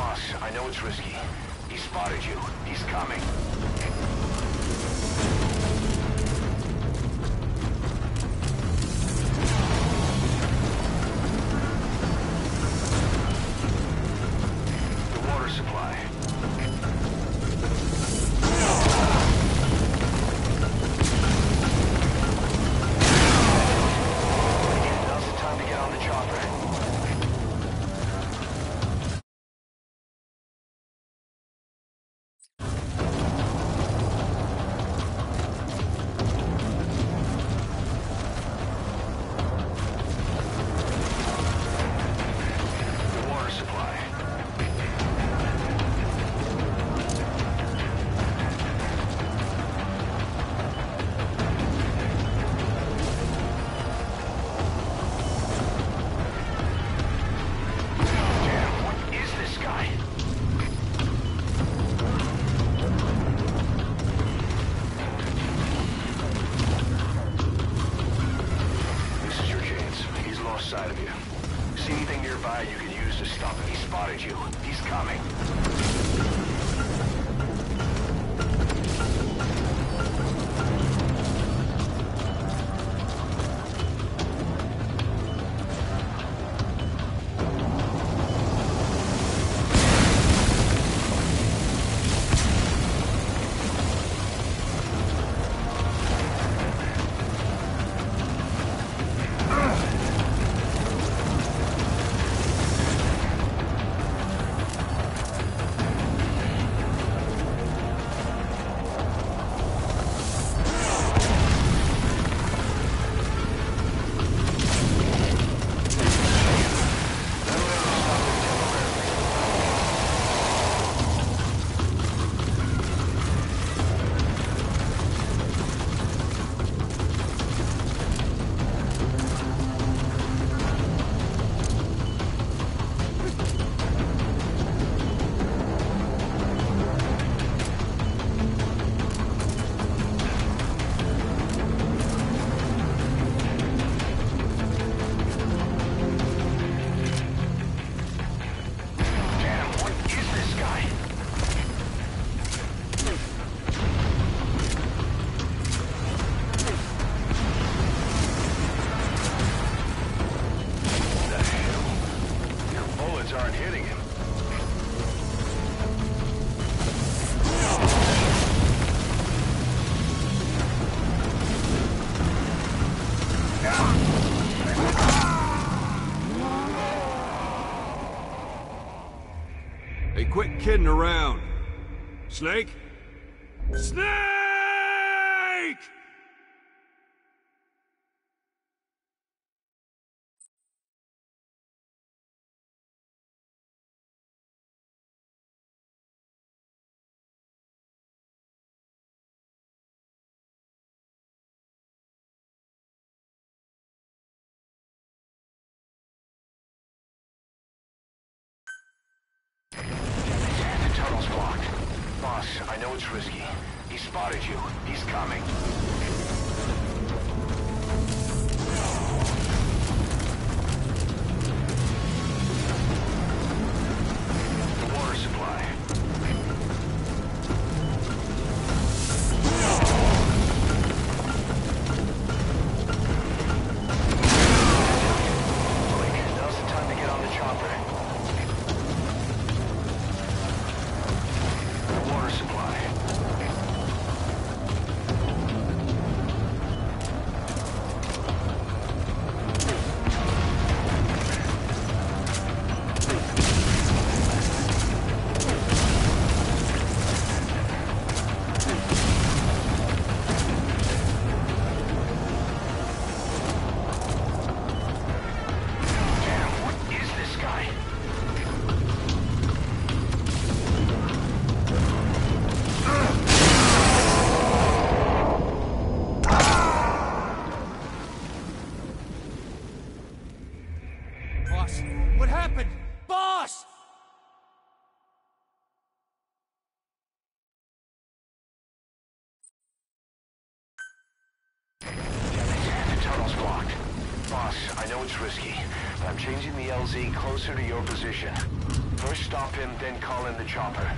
boss. I know it's risky. He spotted you. He's coming. kidding around. Snake? Z closer to your position. First stop him, then call in the chopper.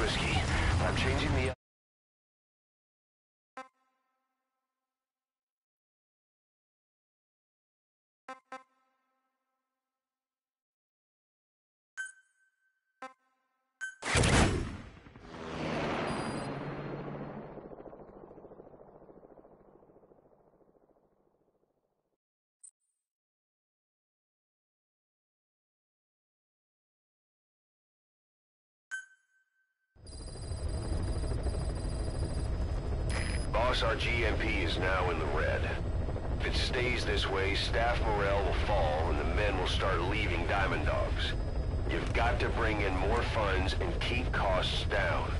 Risky. I'm changing the... Boss, our GMP is now in the red. If it stays this way, staff morale will fall and the men will start leaving Diamond Dogs. You've got to bring in more funds and keep costs down.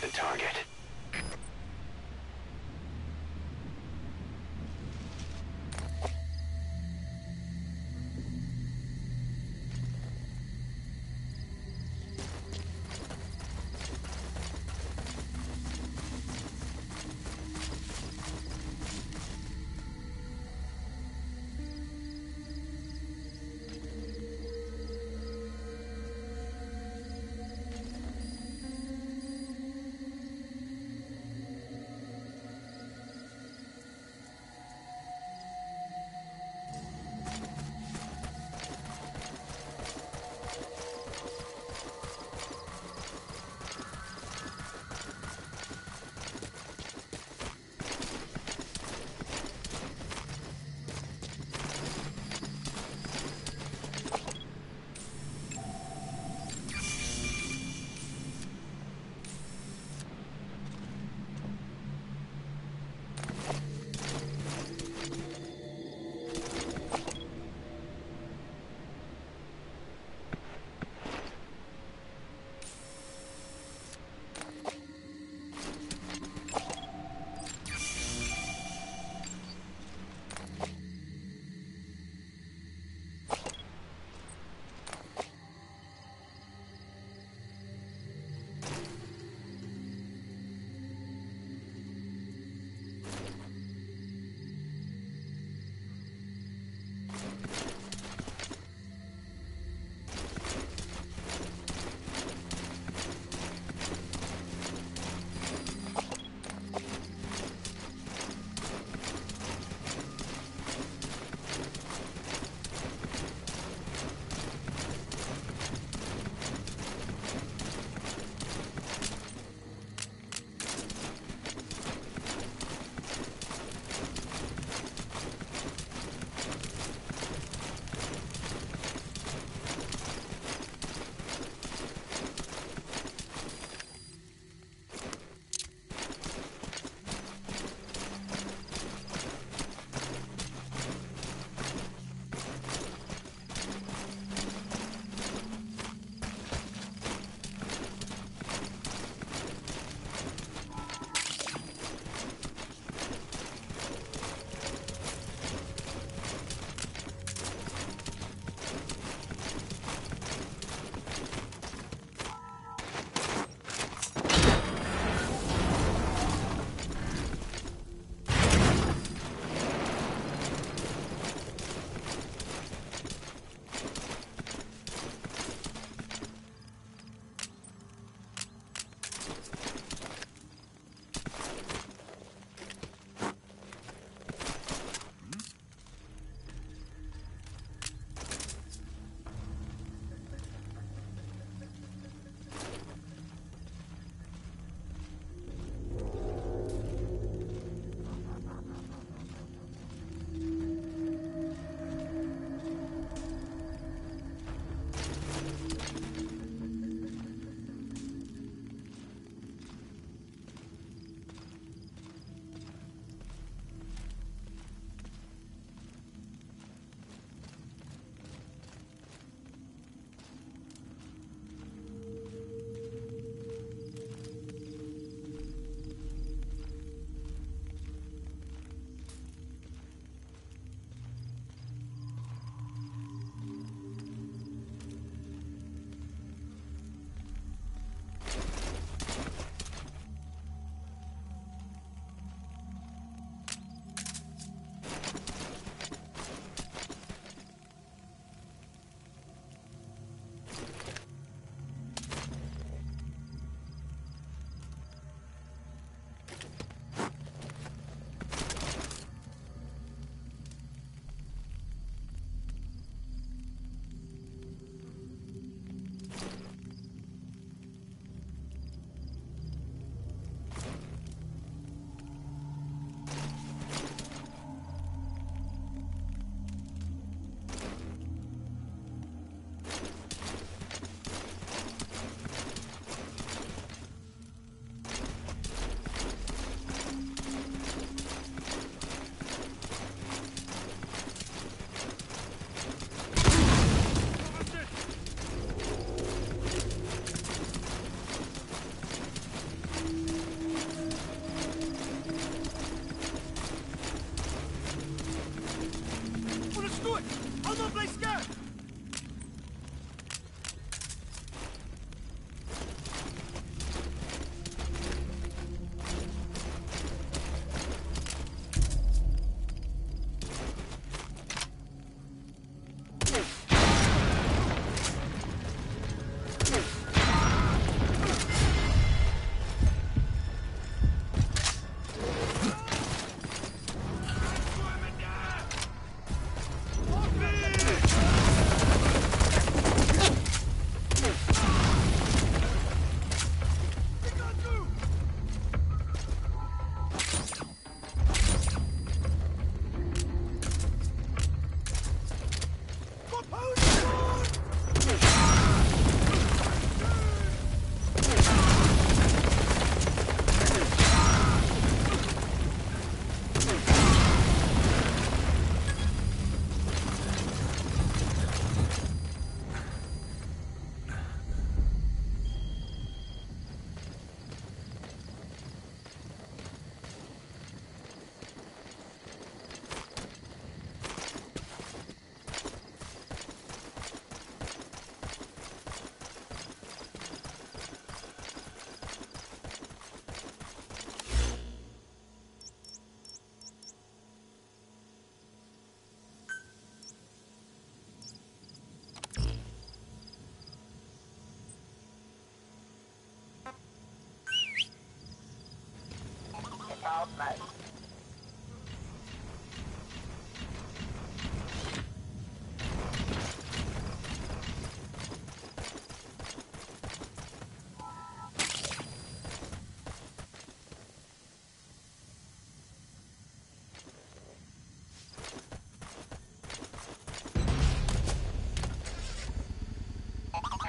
the target.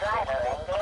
Driver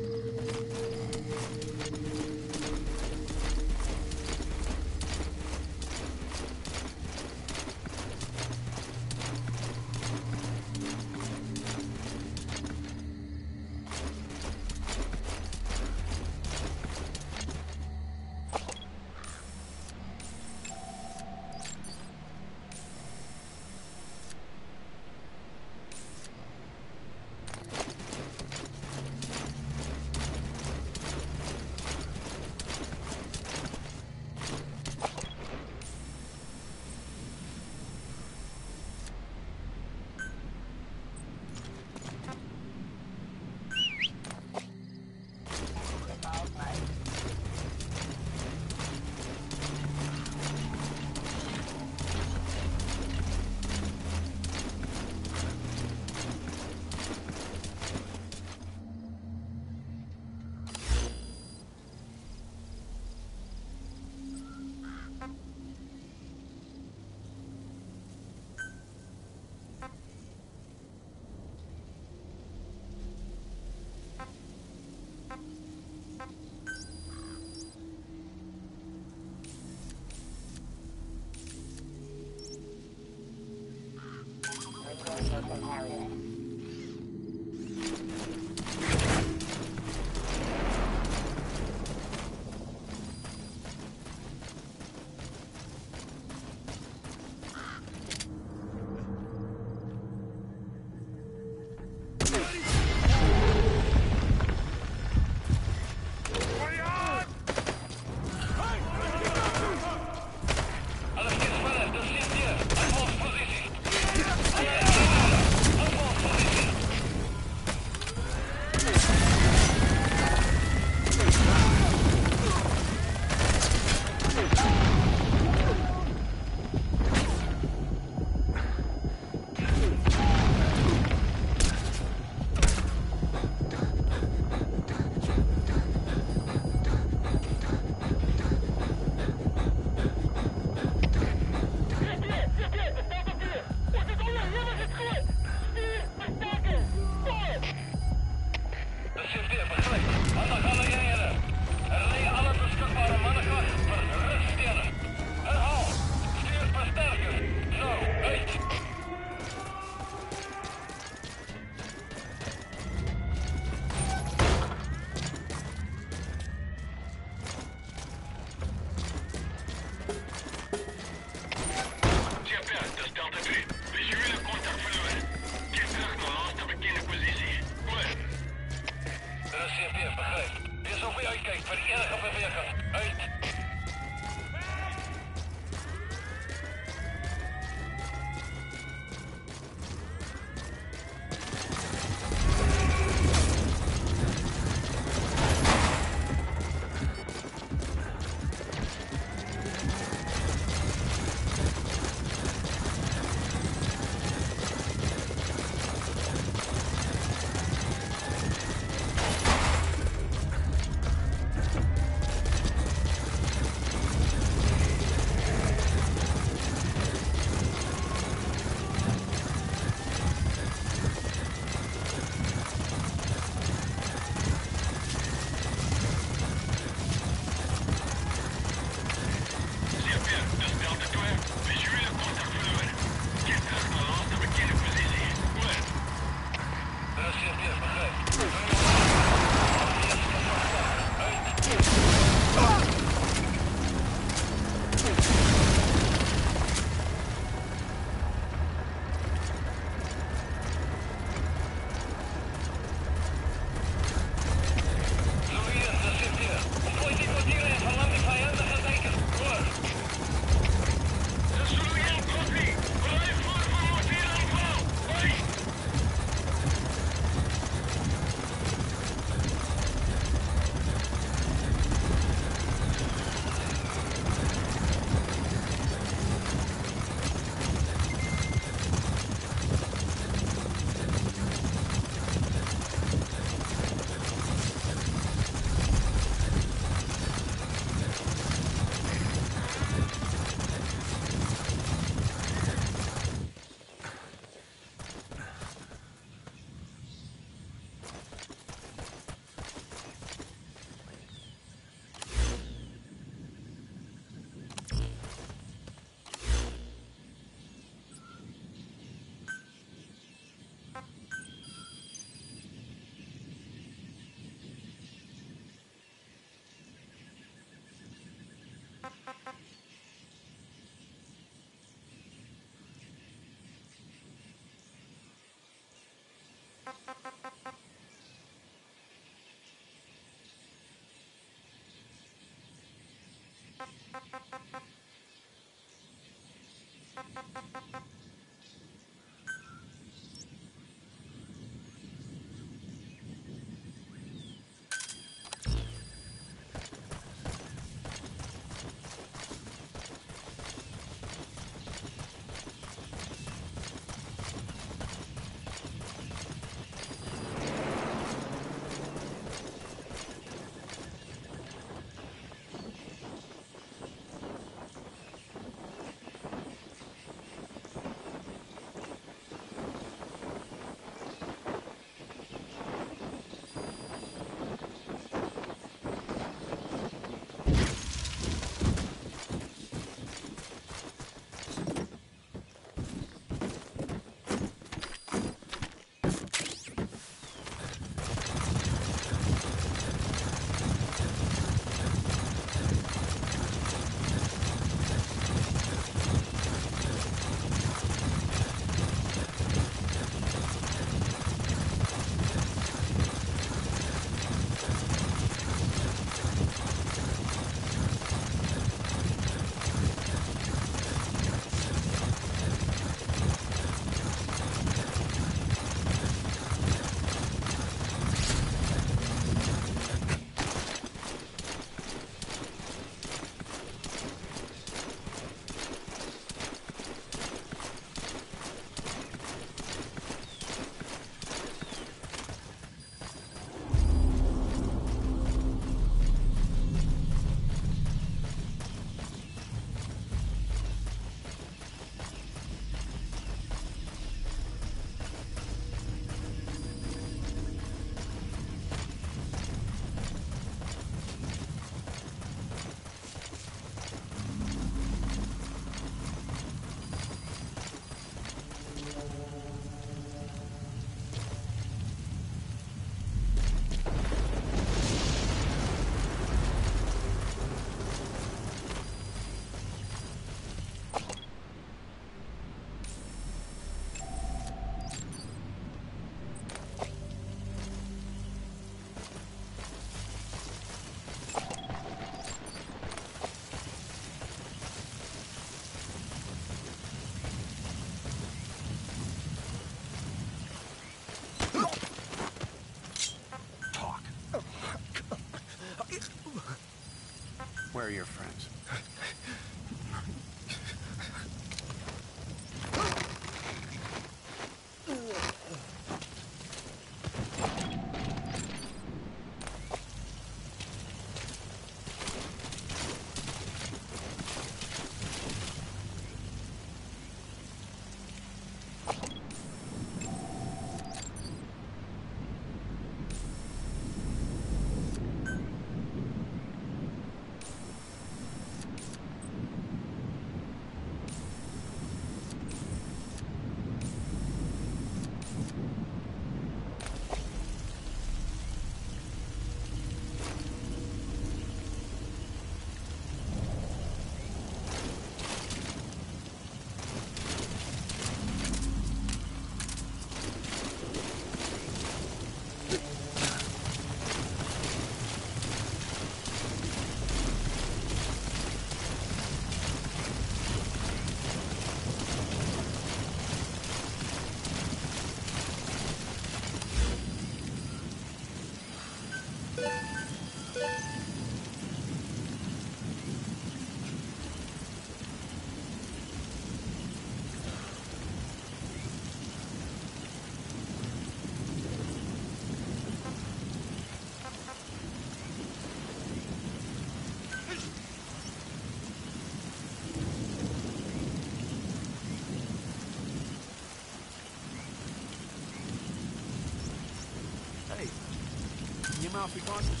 jy maar Afrikaans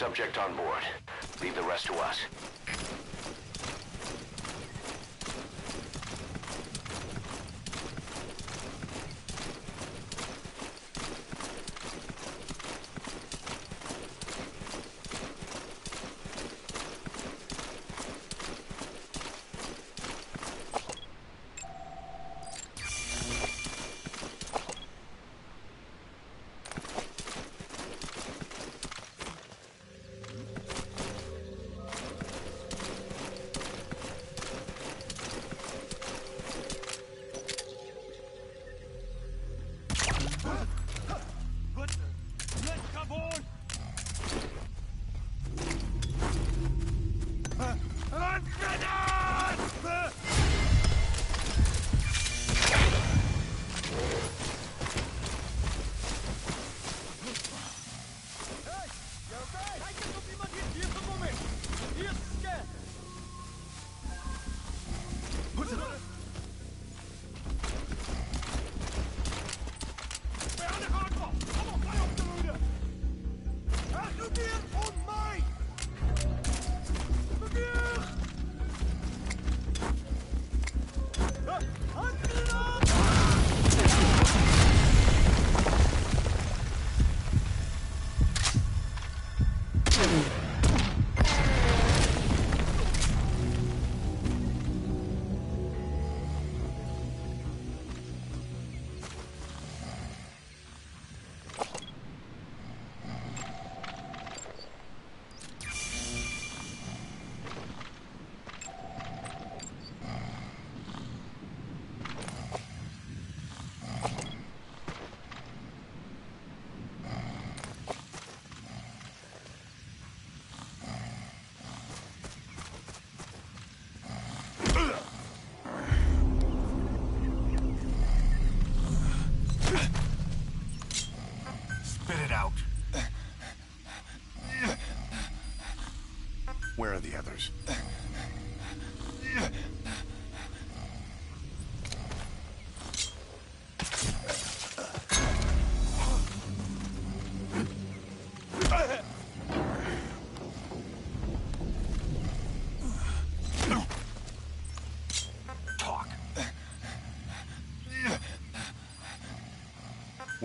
Subject on board.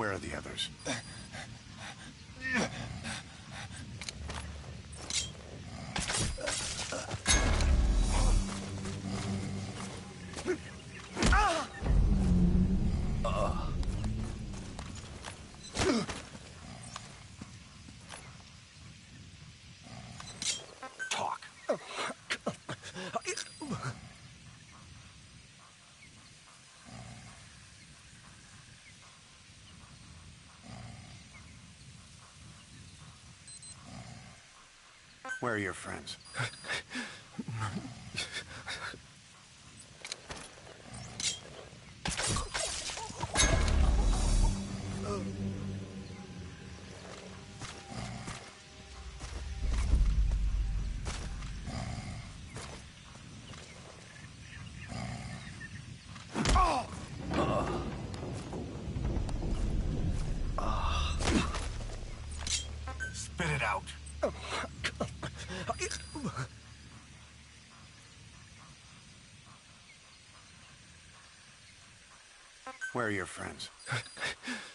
Where are the others? Uh, Talk. Where are your friends? Where are your friends?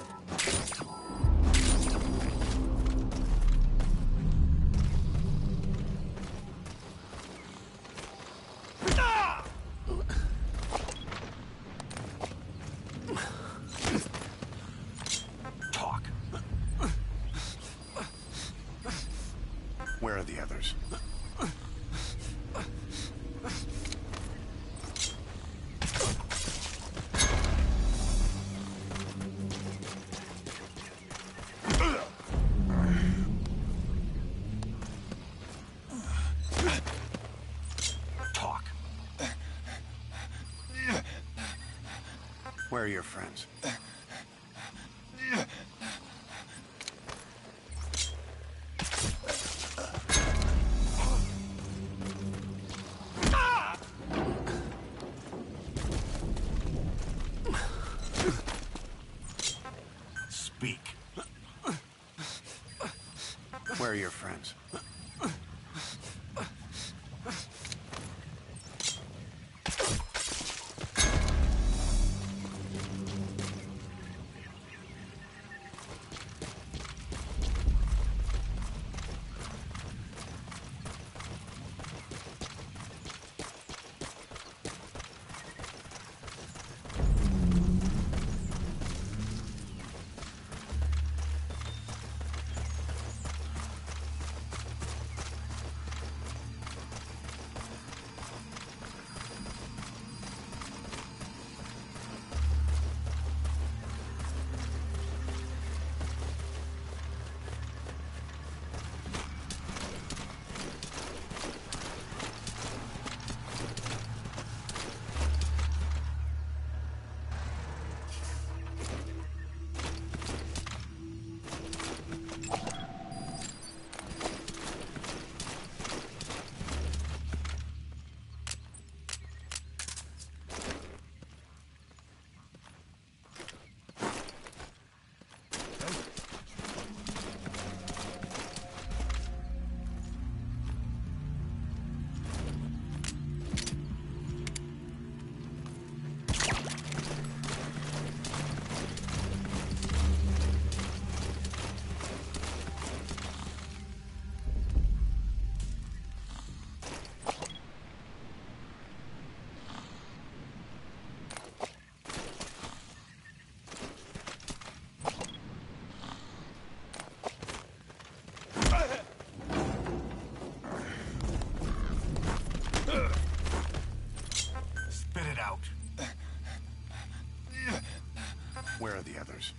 Where are your friends? The others?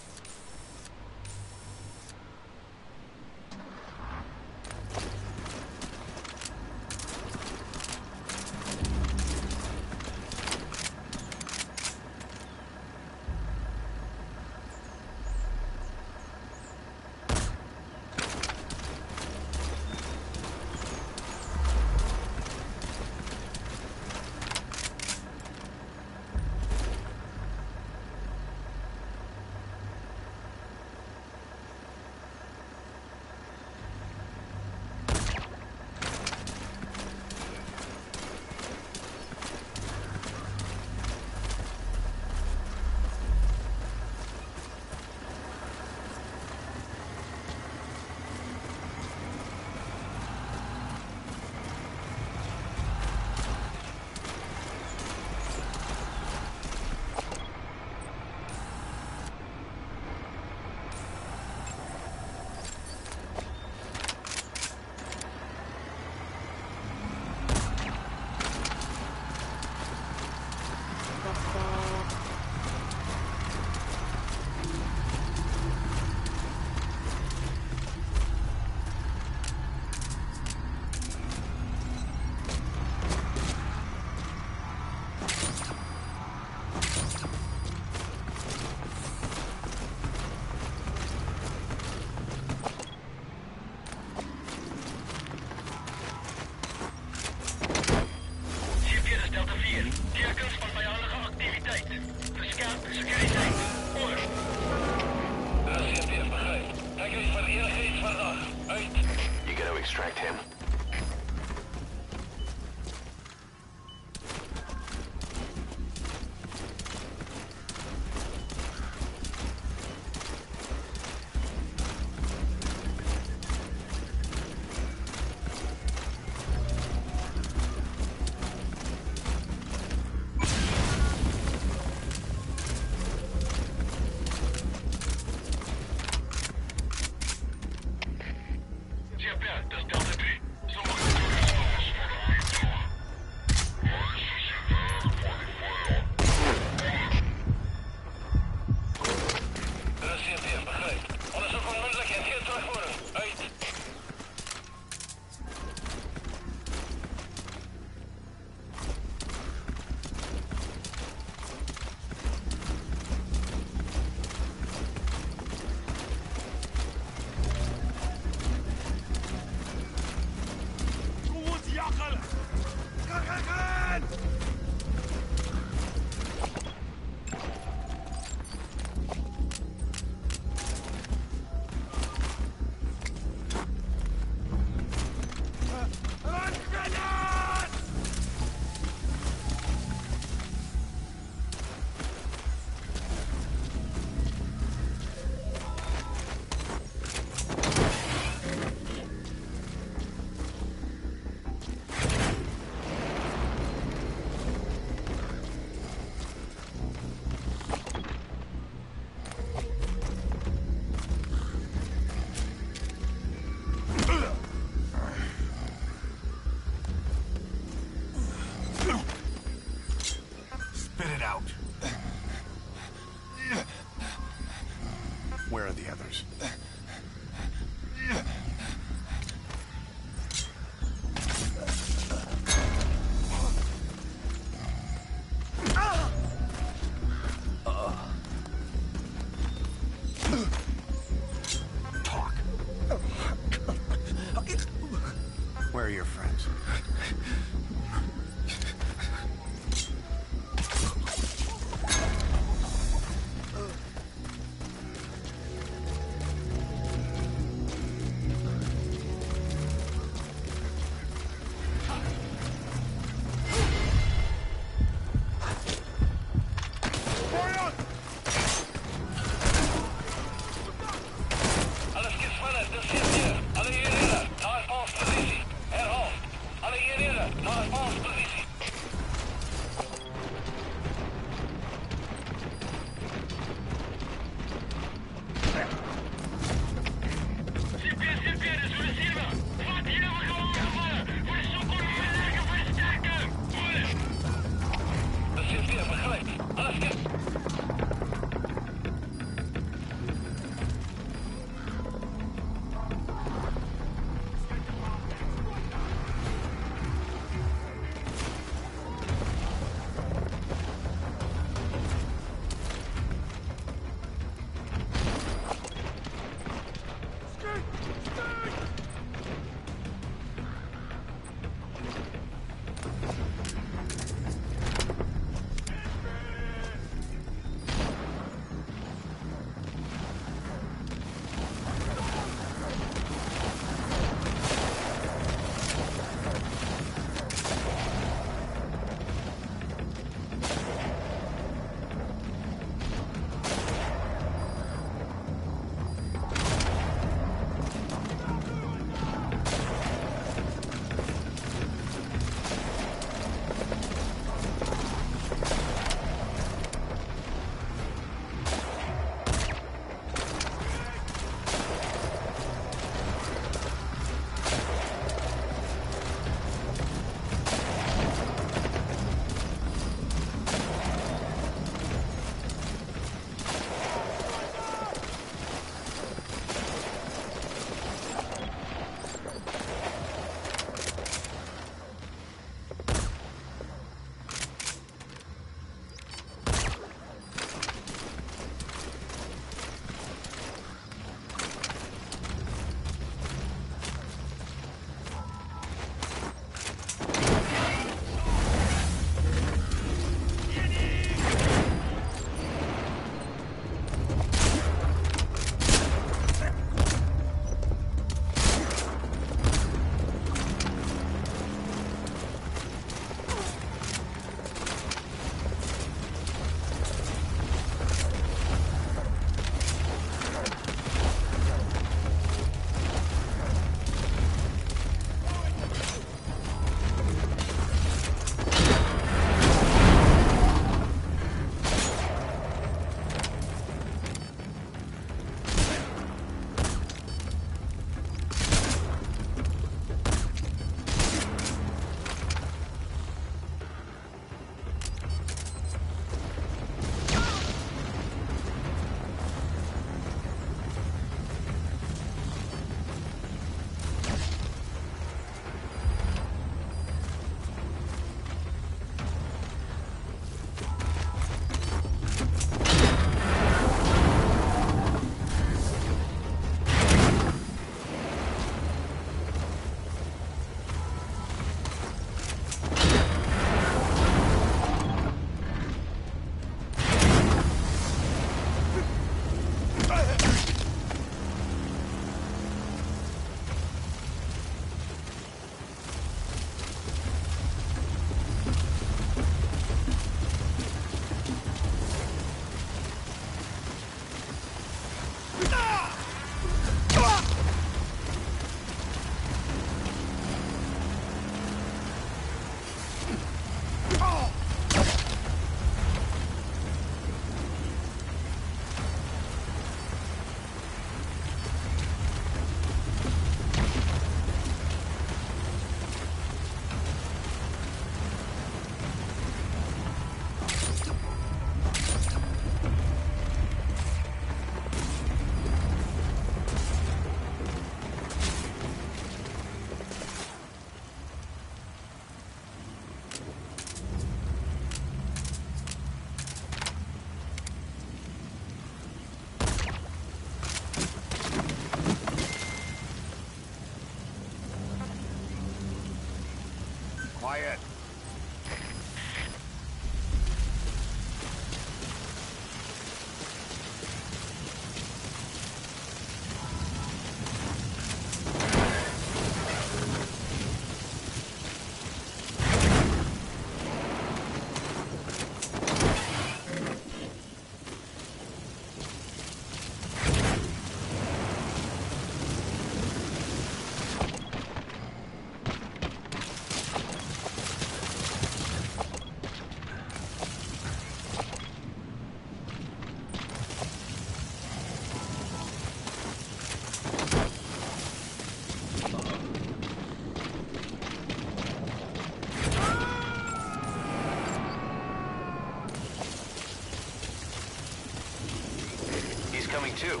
Too.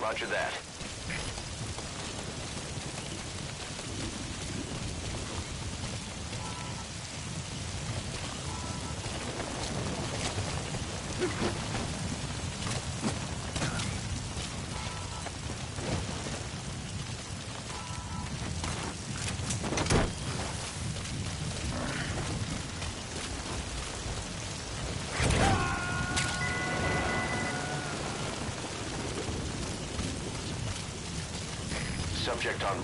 Roger that. Subject on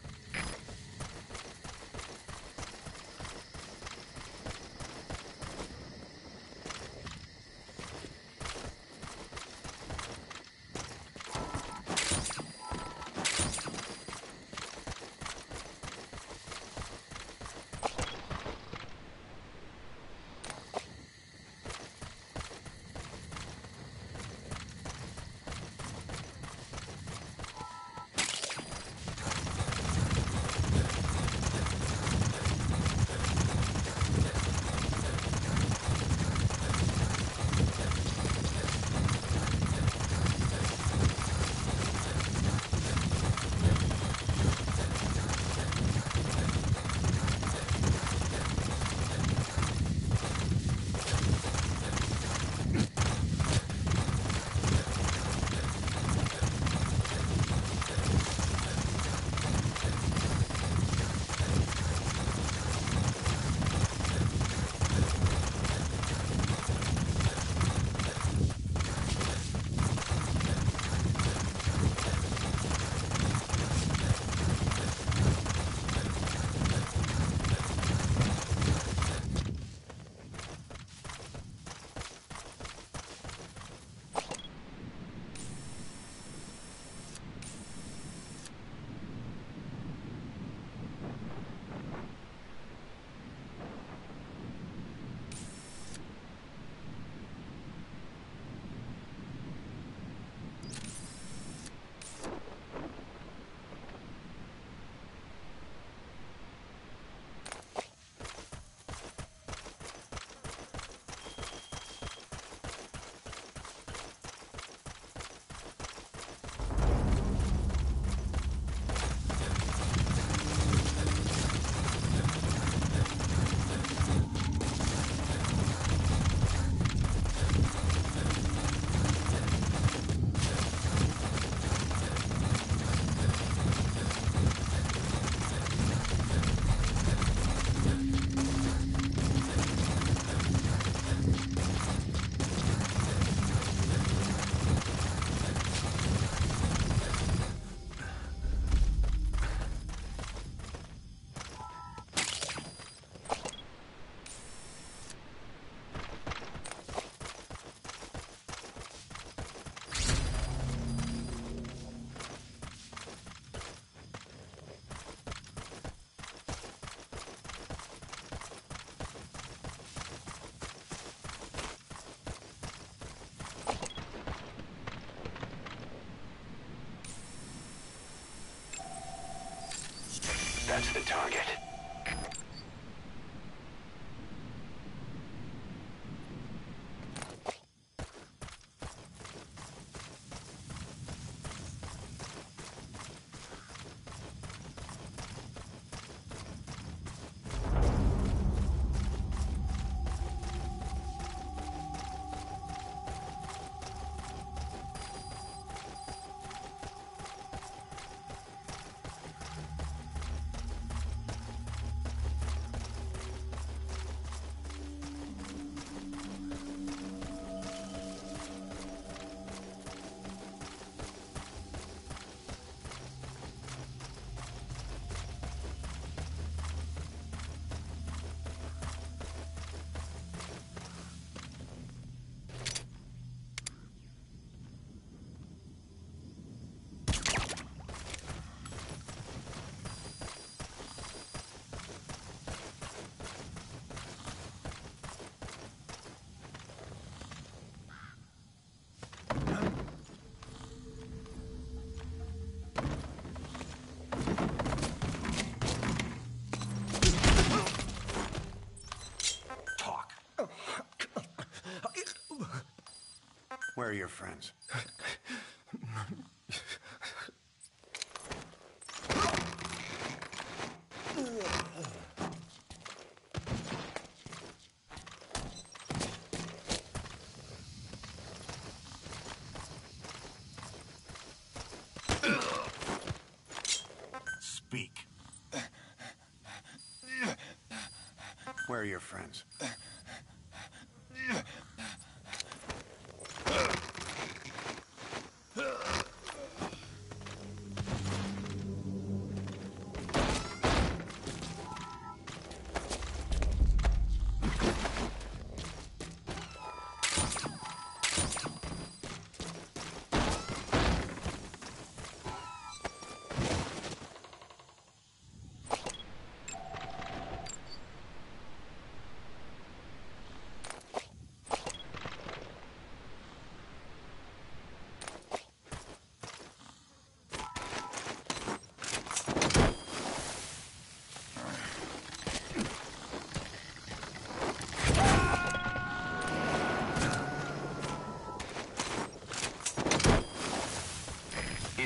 That's the target. Are your friends? Speak. Where are your friends?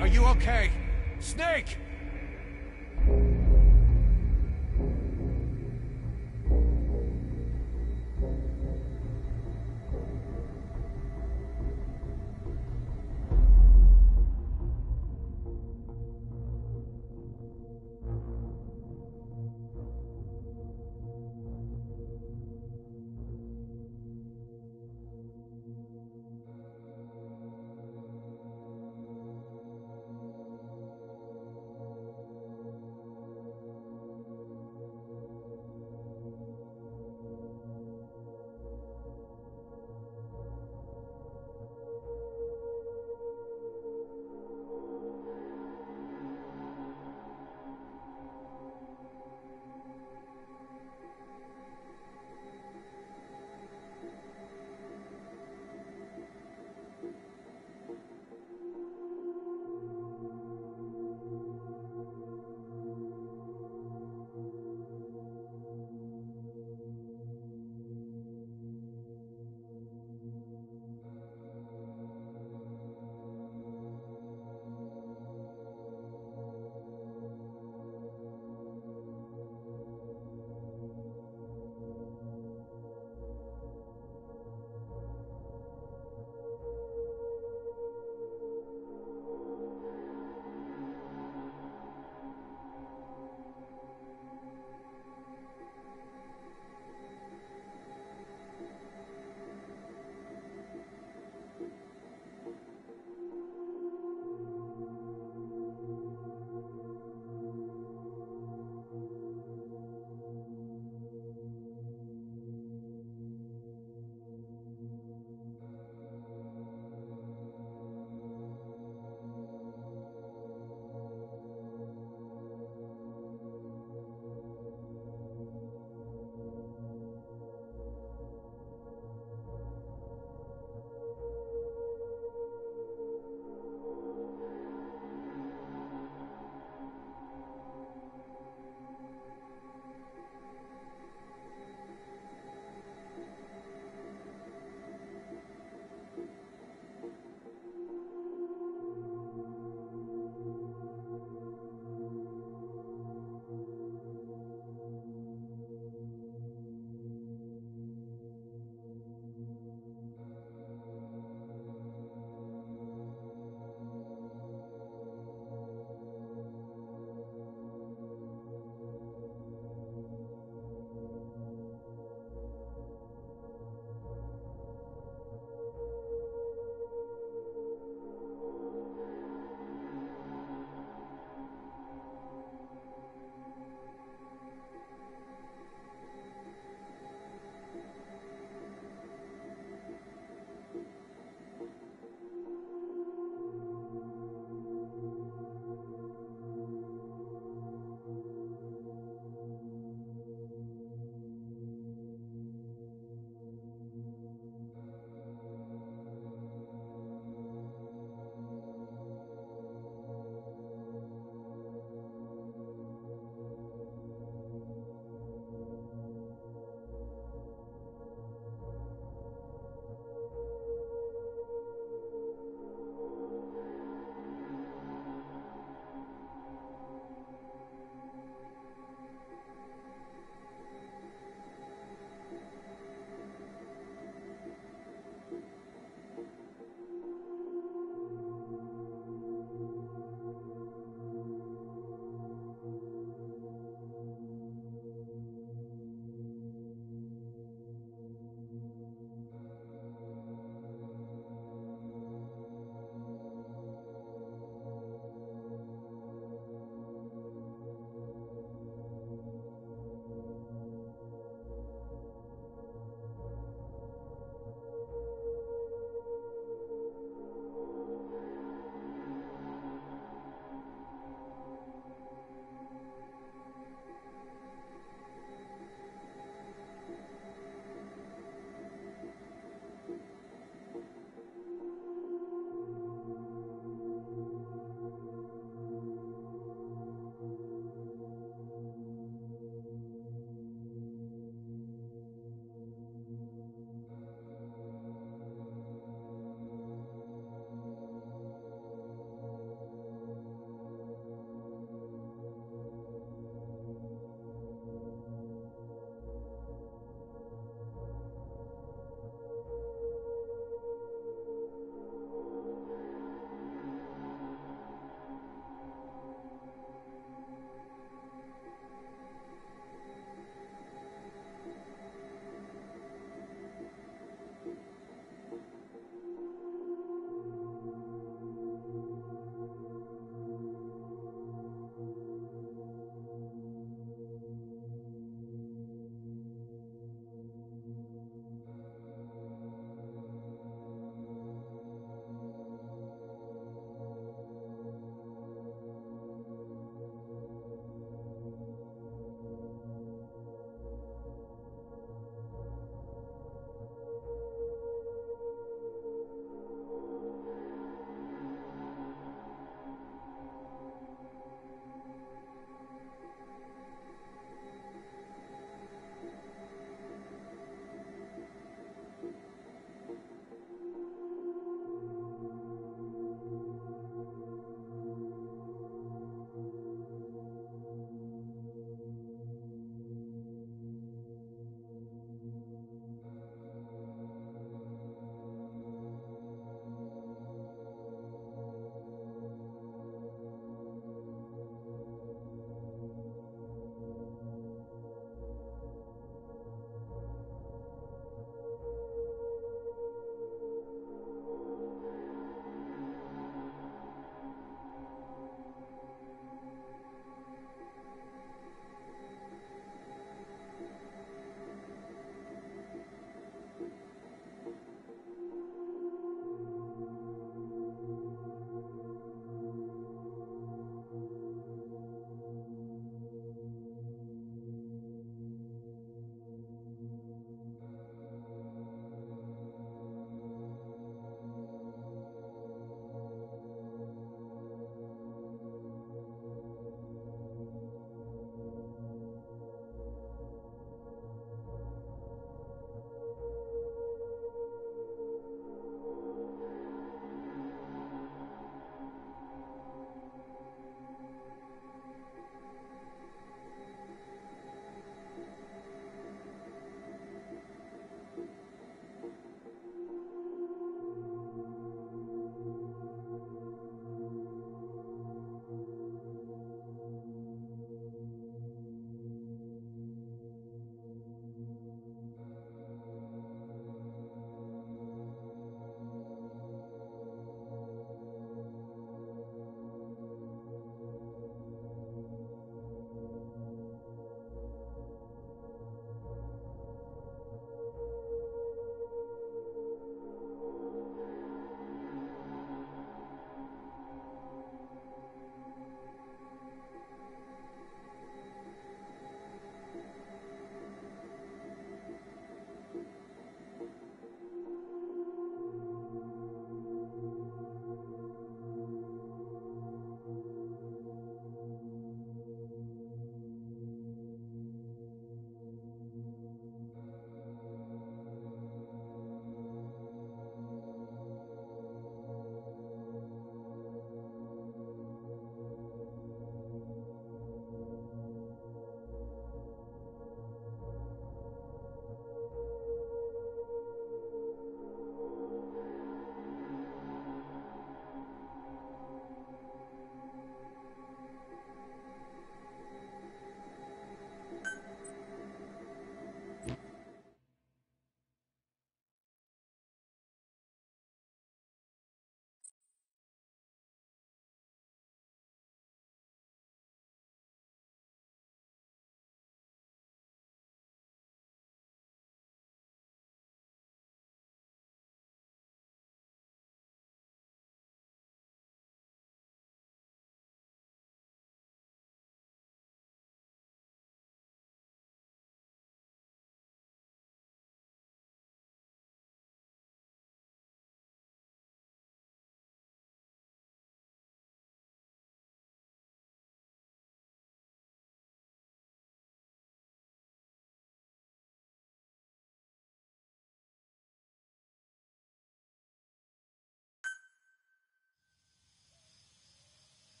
are you okay? Snake!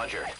Roger.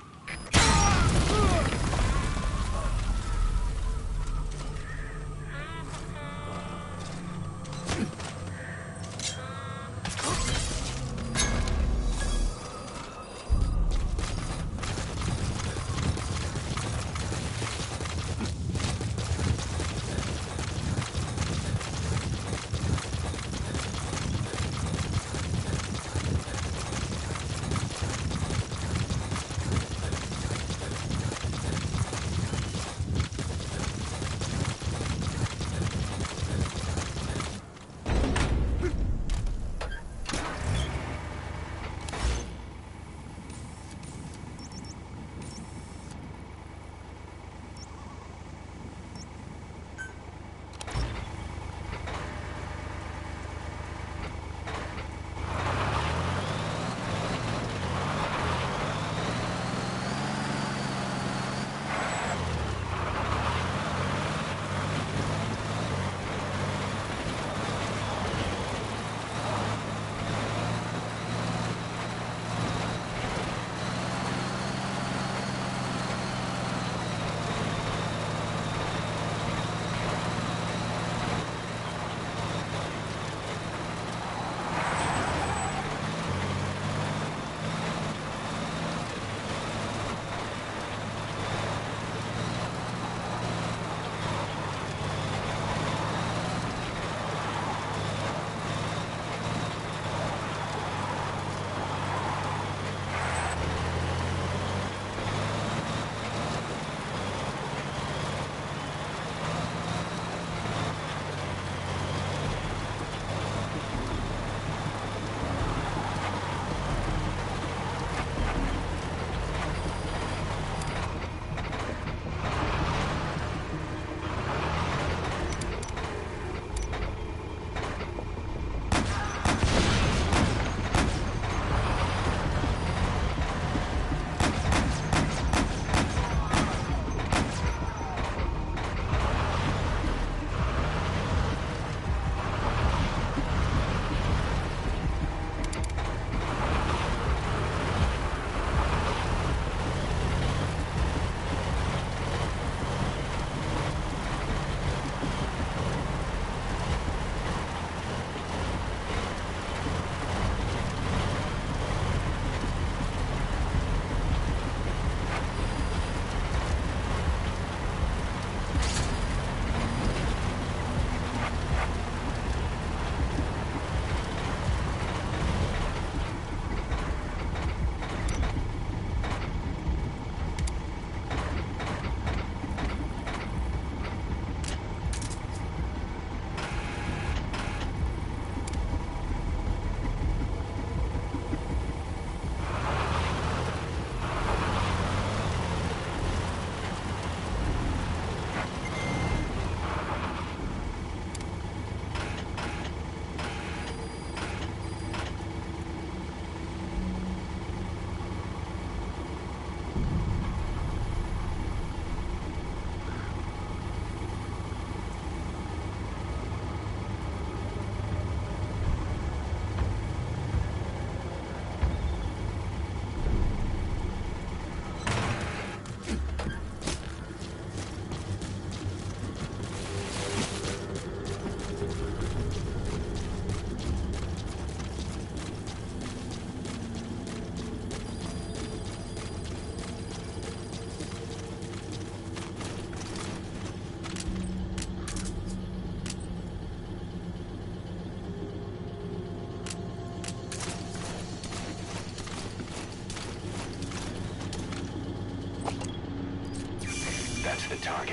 Target.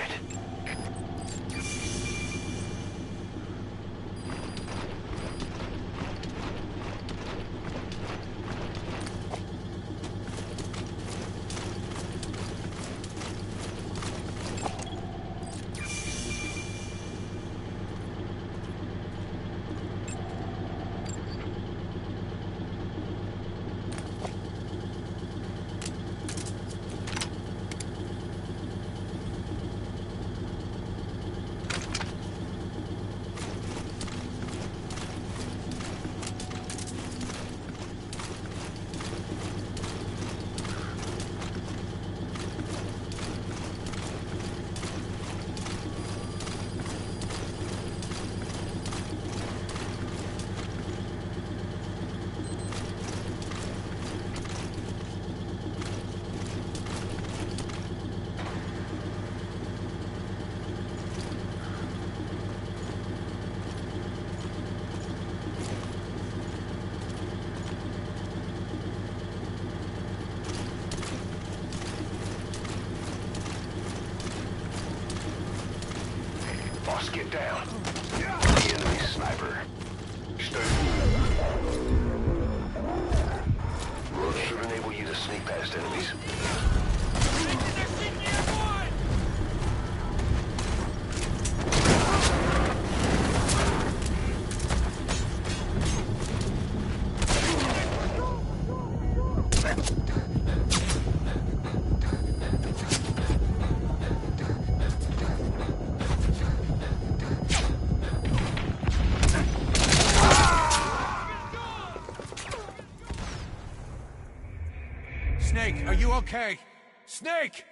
You okay? Snake!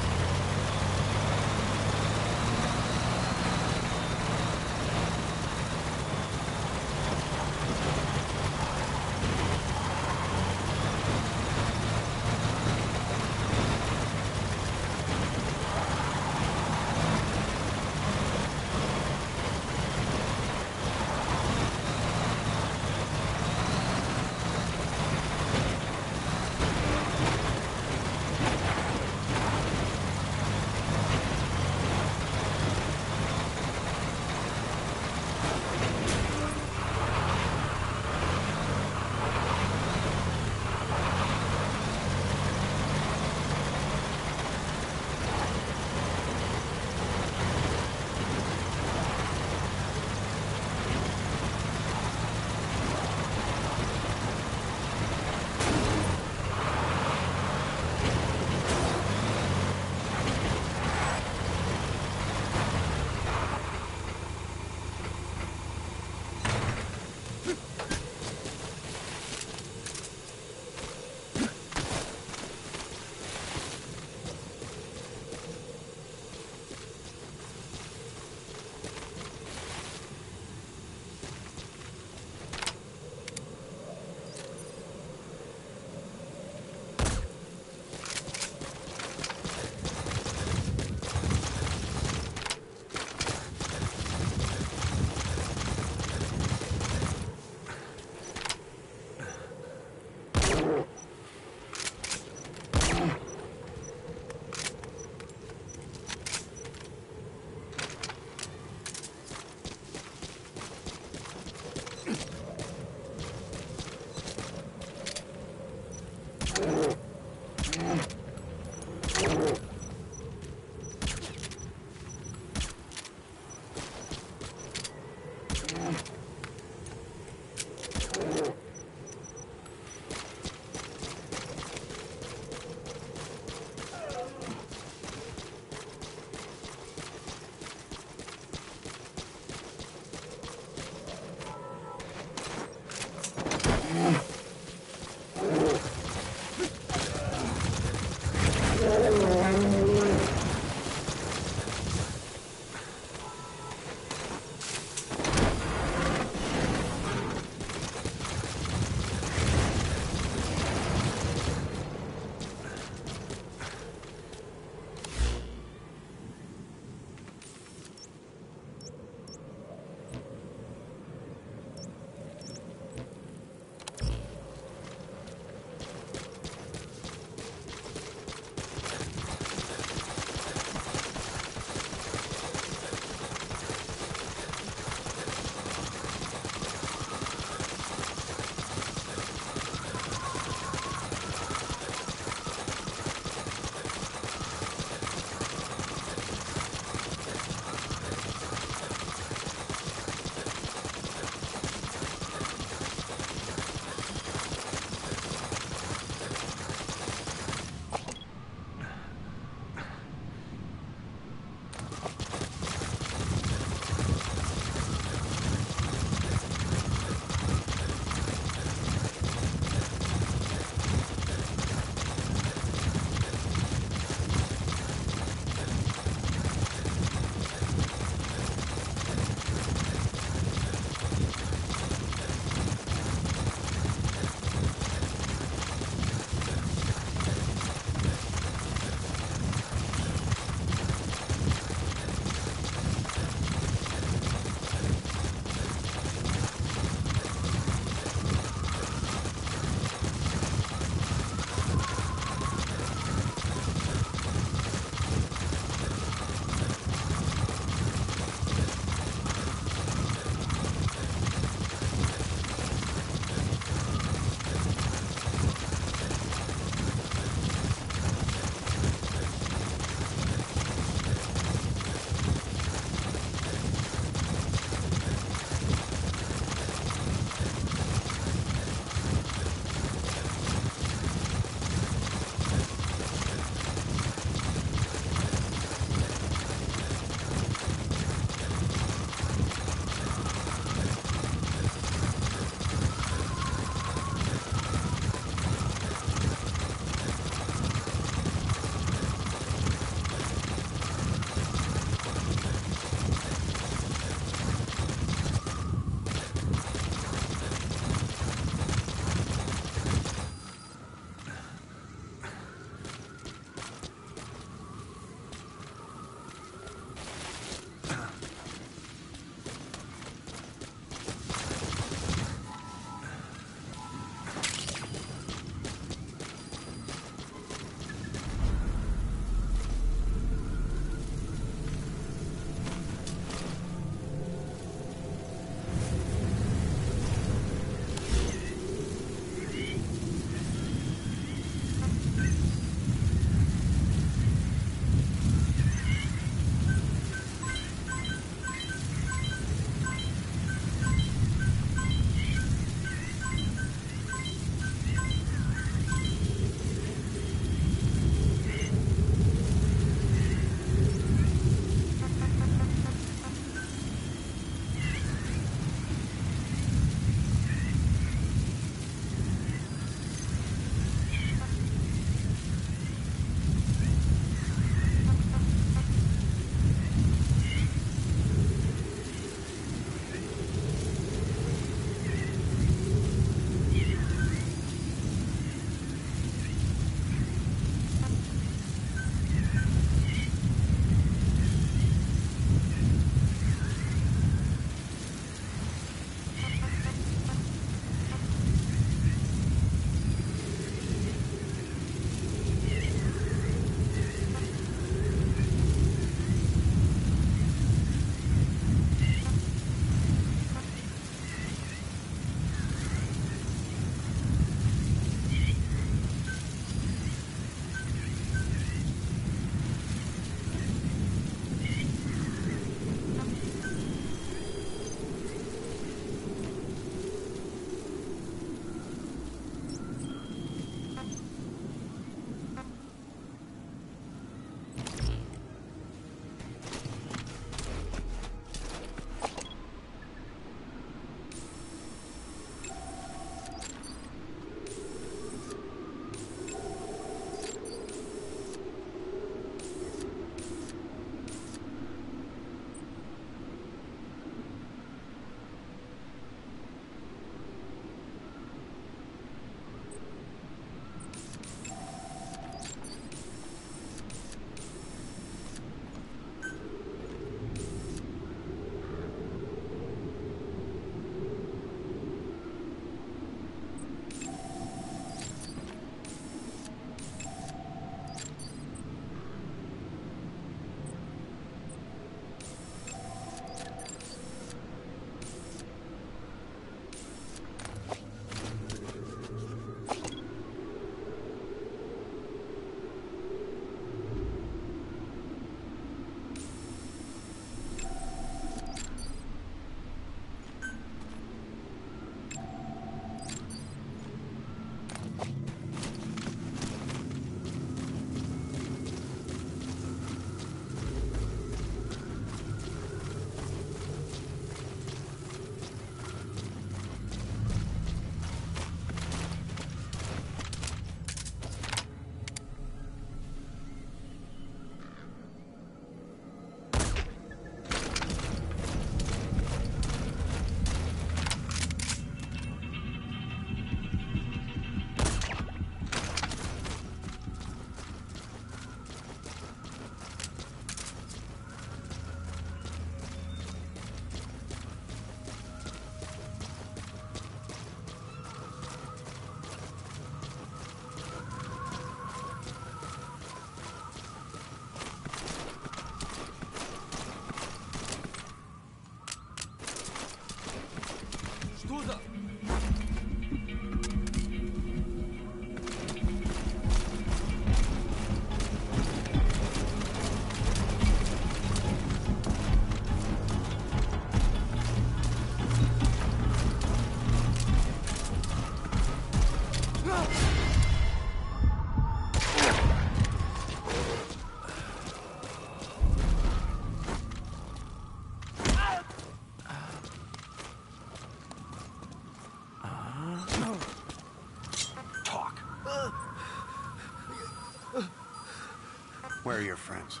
Are your friends?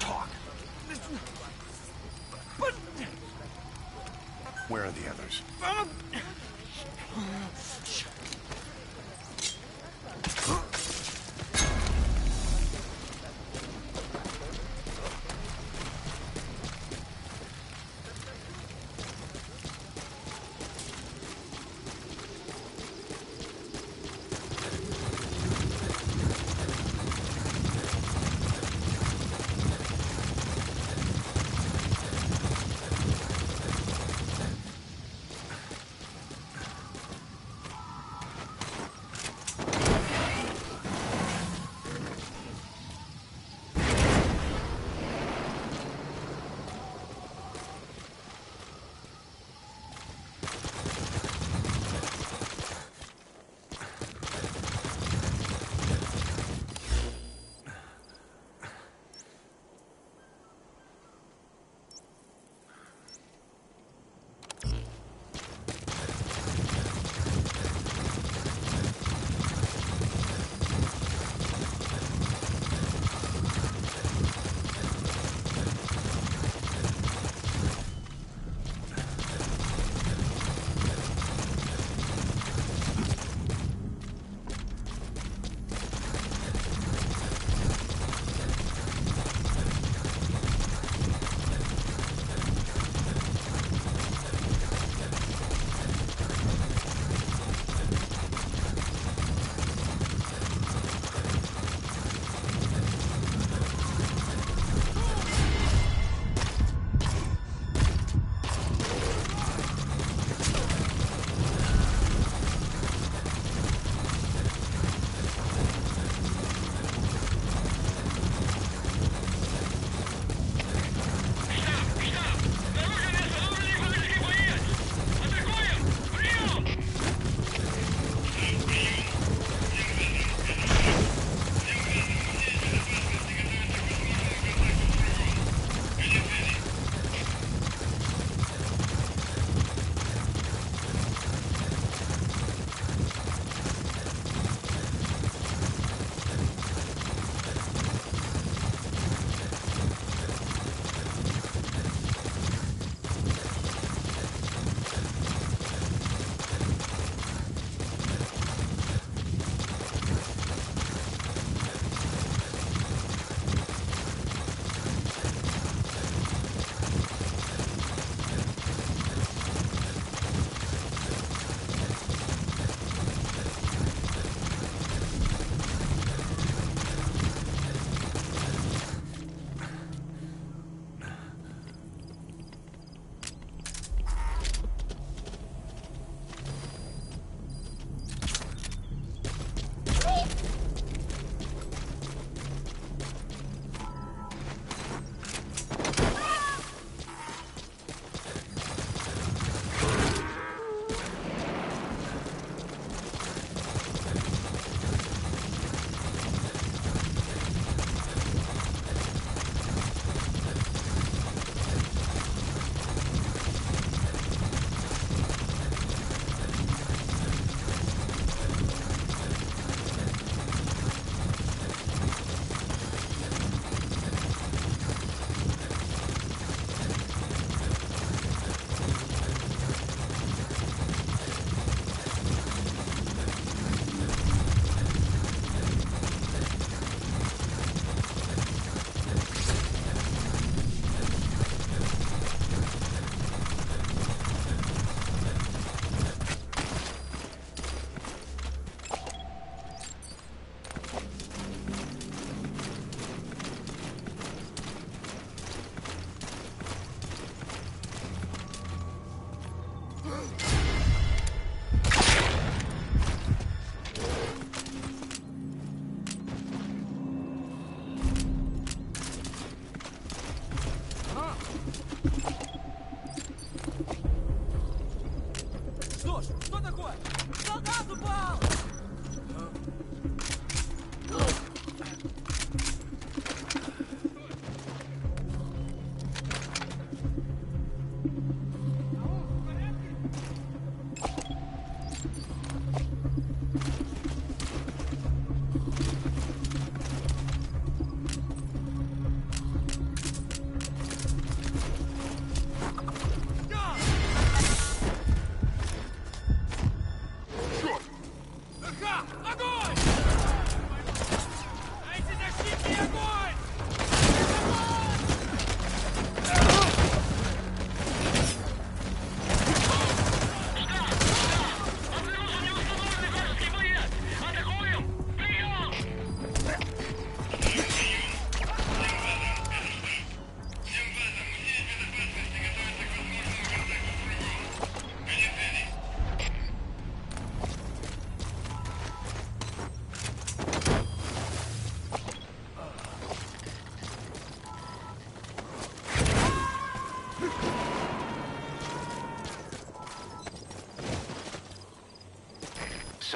Talk. Listen. But... Where are the others? Um...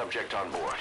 Subject on board.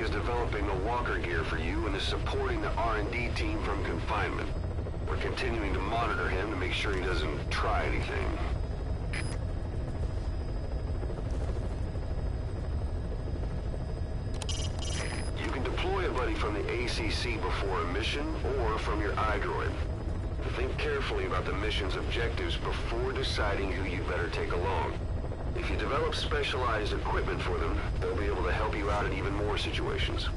Is developing the walker gear for you and is supporting the R&D team from confinement. We're continuing to monitor him to make sure he doesn't try anything. You can deploy a buddy from the ACC before a mission or from your iDroid. Think carefully about the mission's objectives before deciding who you better take along. If you develop specialized equipment for them, they'll be able to help you out in even more situations.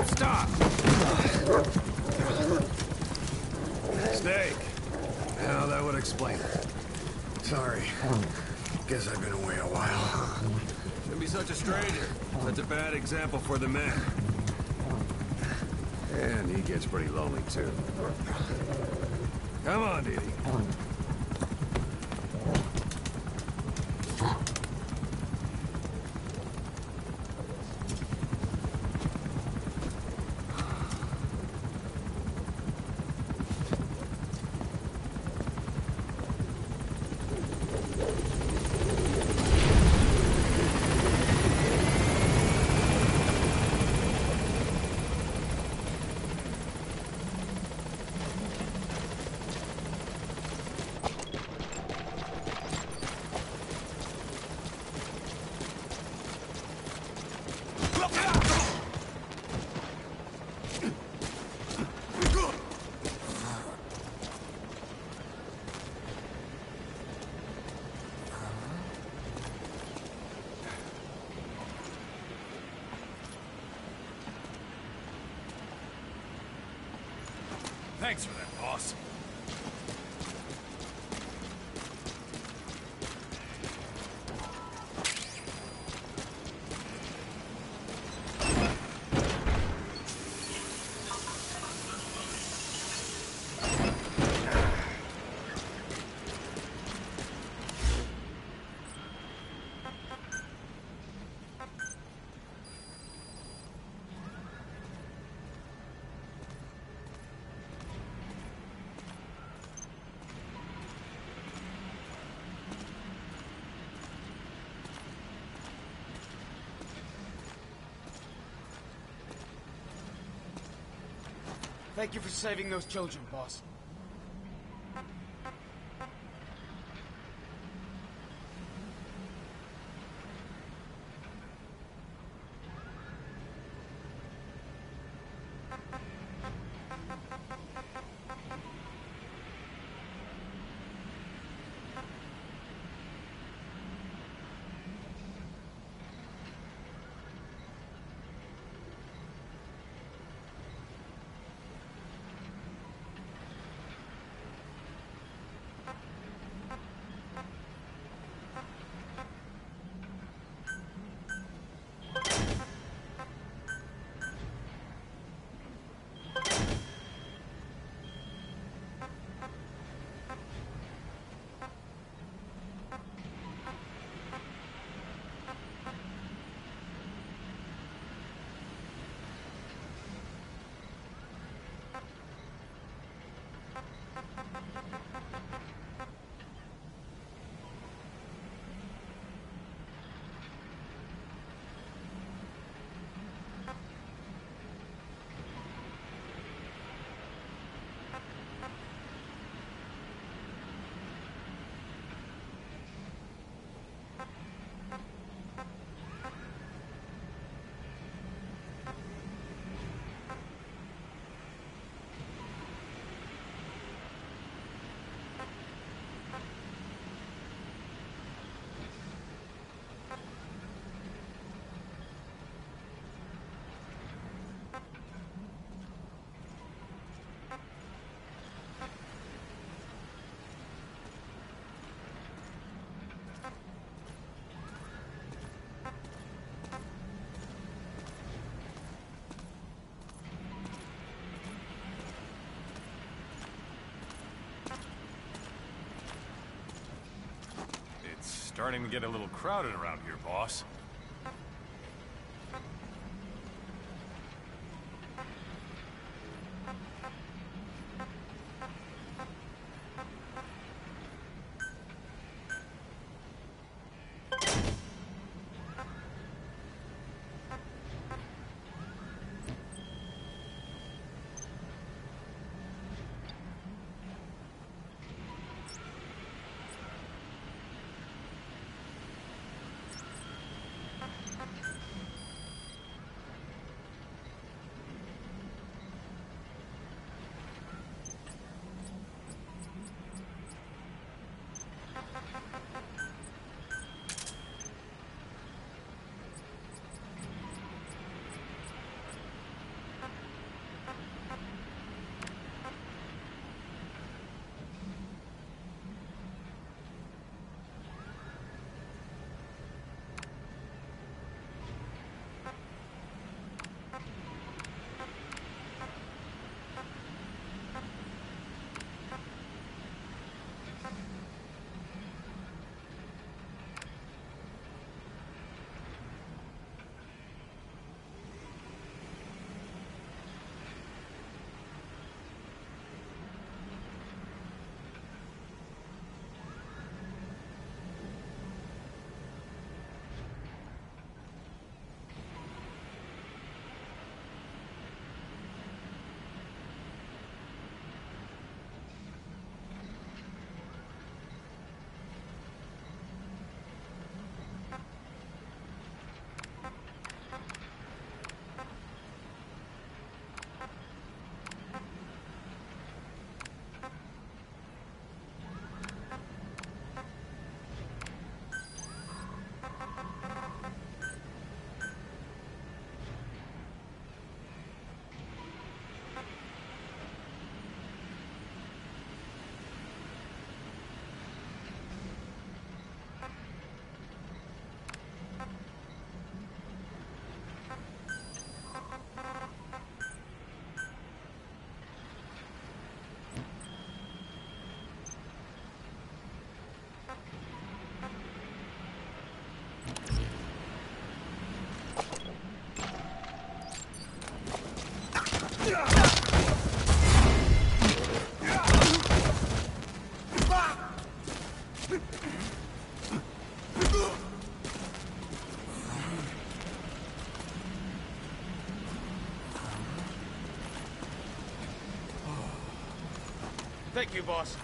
Stop! Snake. Now that would explain it. Sorry. Guess I've been away a while. Don't be such a stranger. That's a bad example for the men. And he gets pretty lonely, too. Come on, DD. Thanks for that, boss. Thank you for saving those children, boss. Starting to get a little crowded around here, boss. Thank you, boss.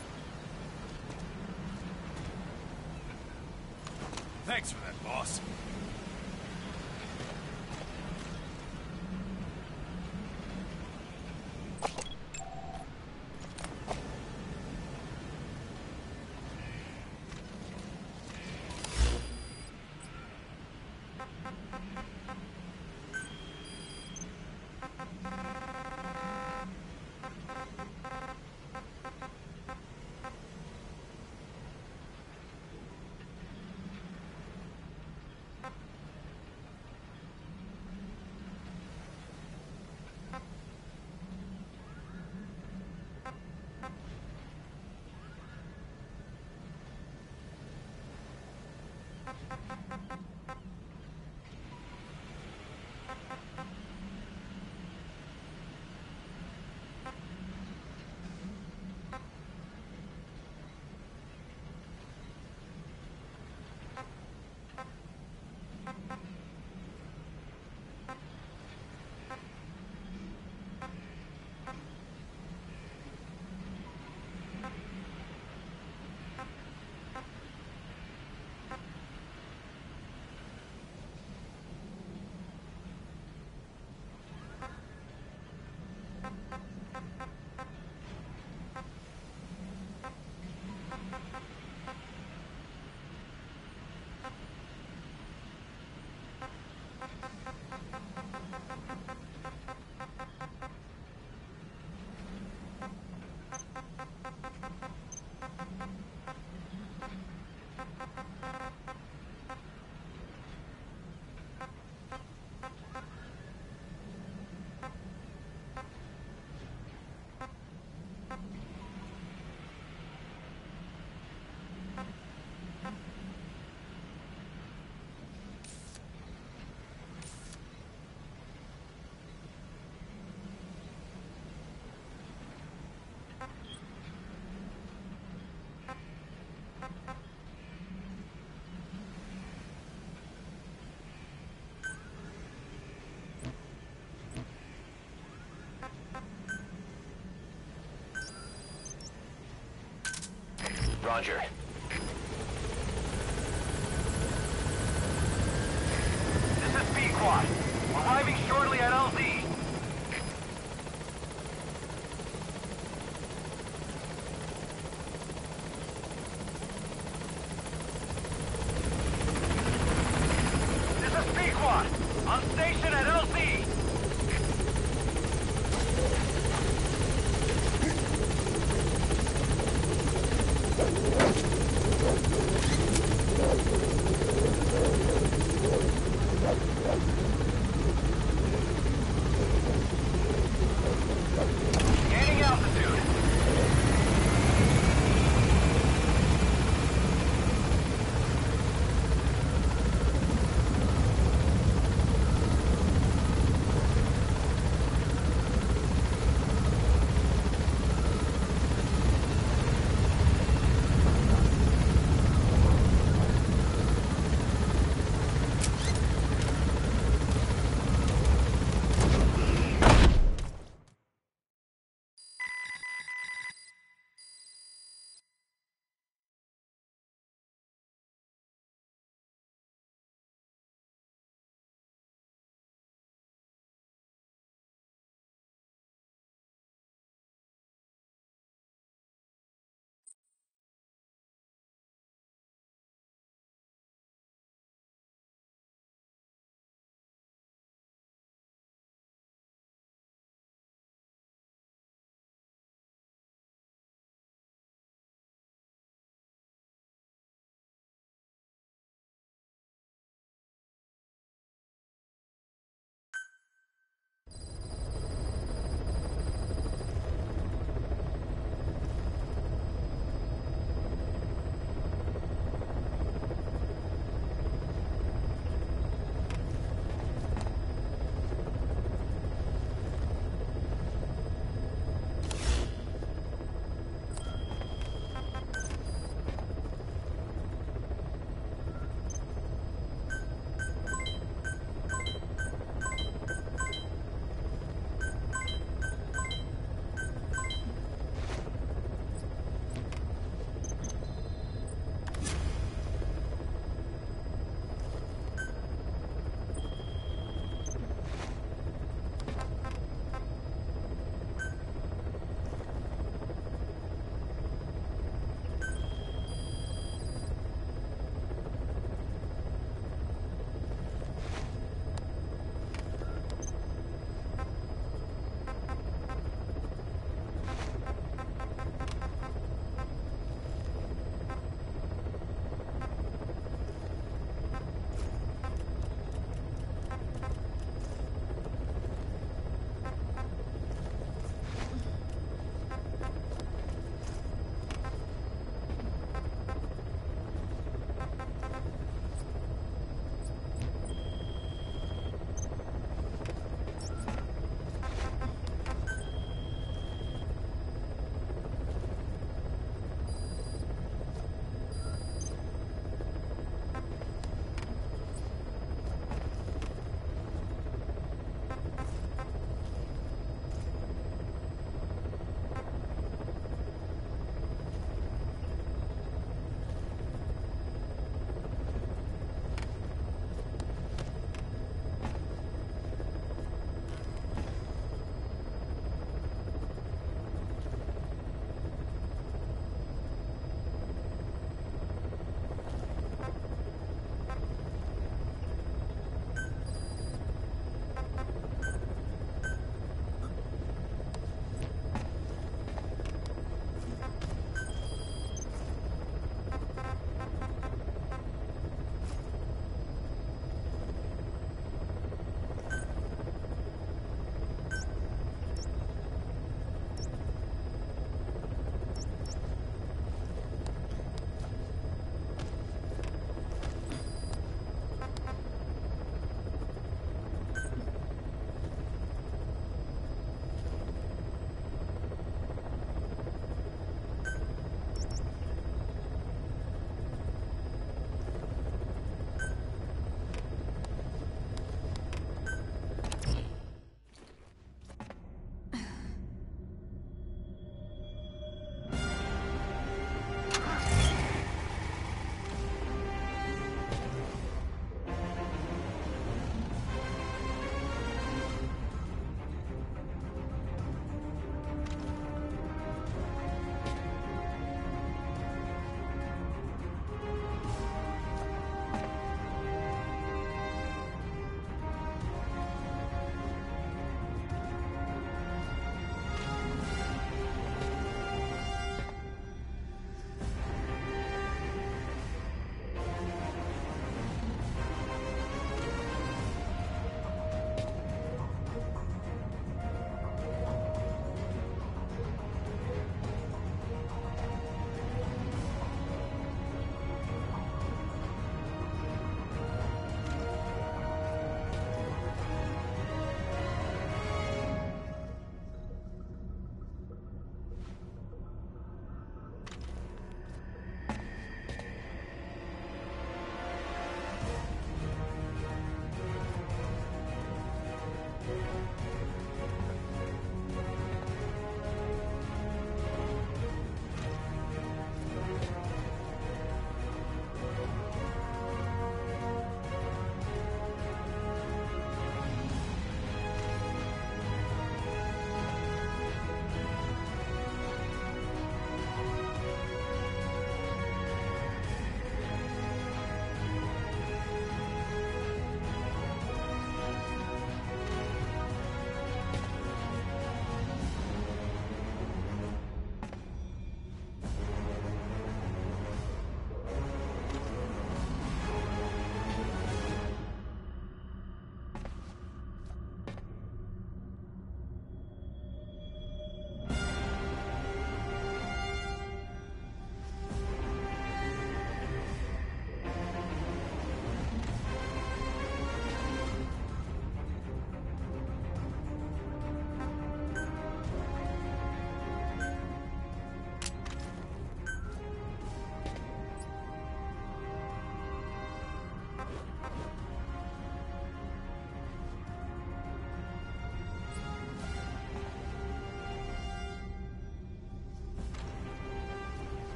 Roger.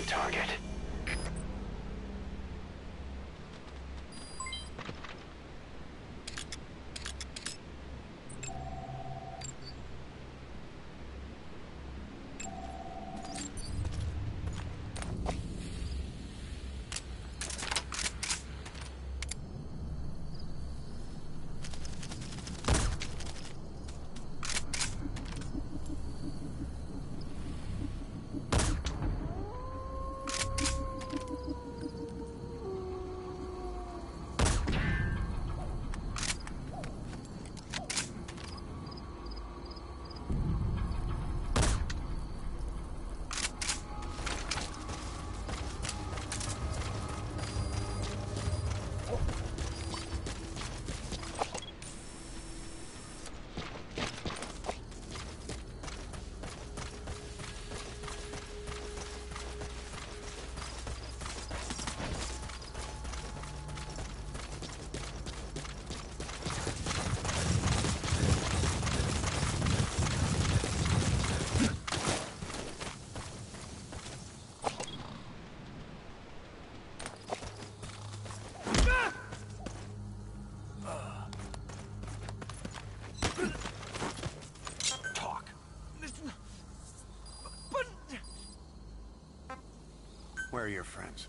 the target. Your friends?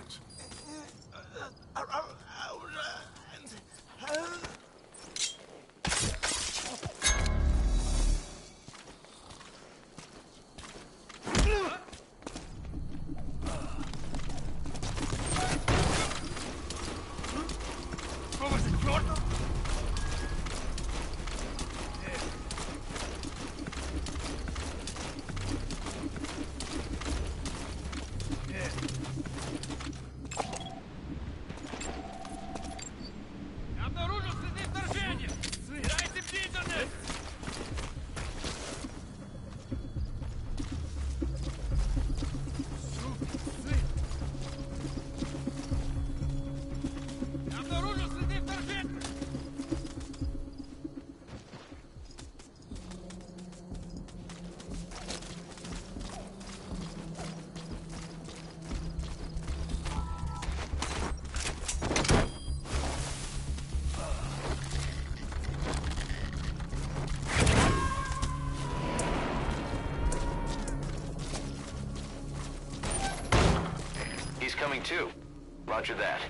friends? Too. Roger that.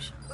Where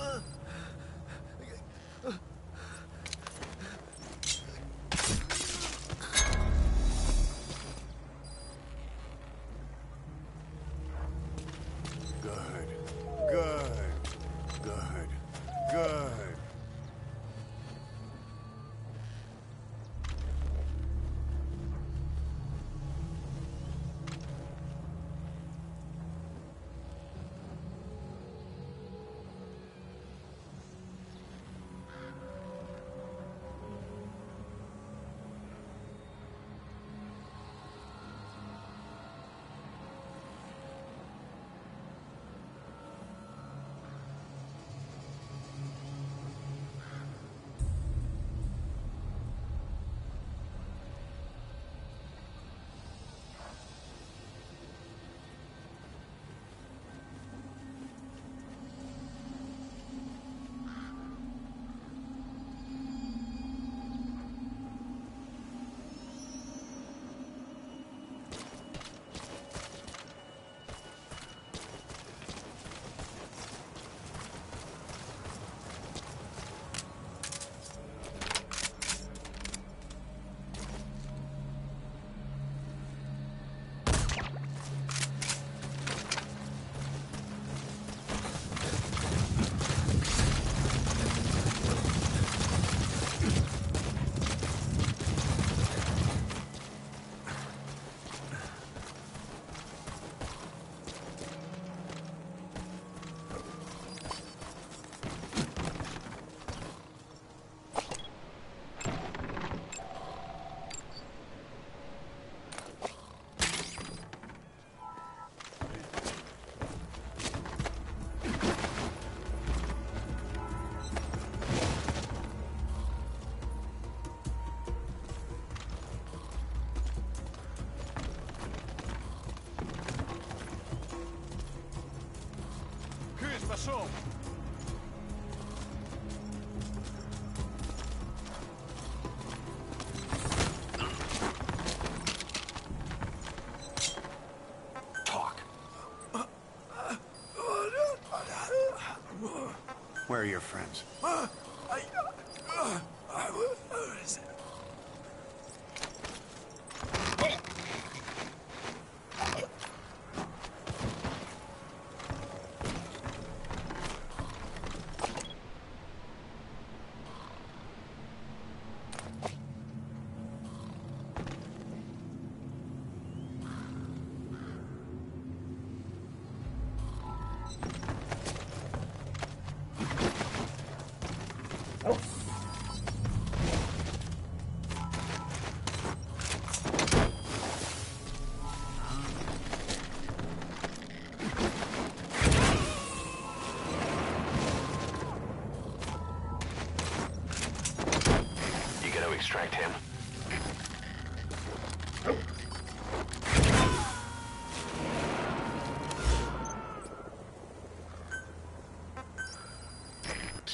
Where are your friends? You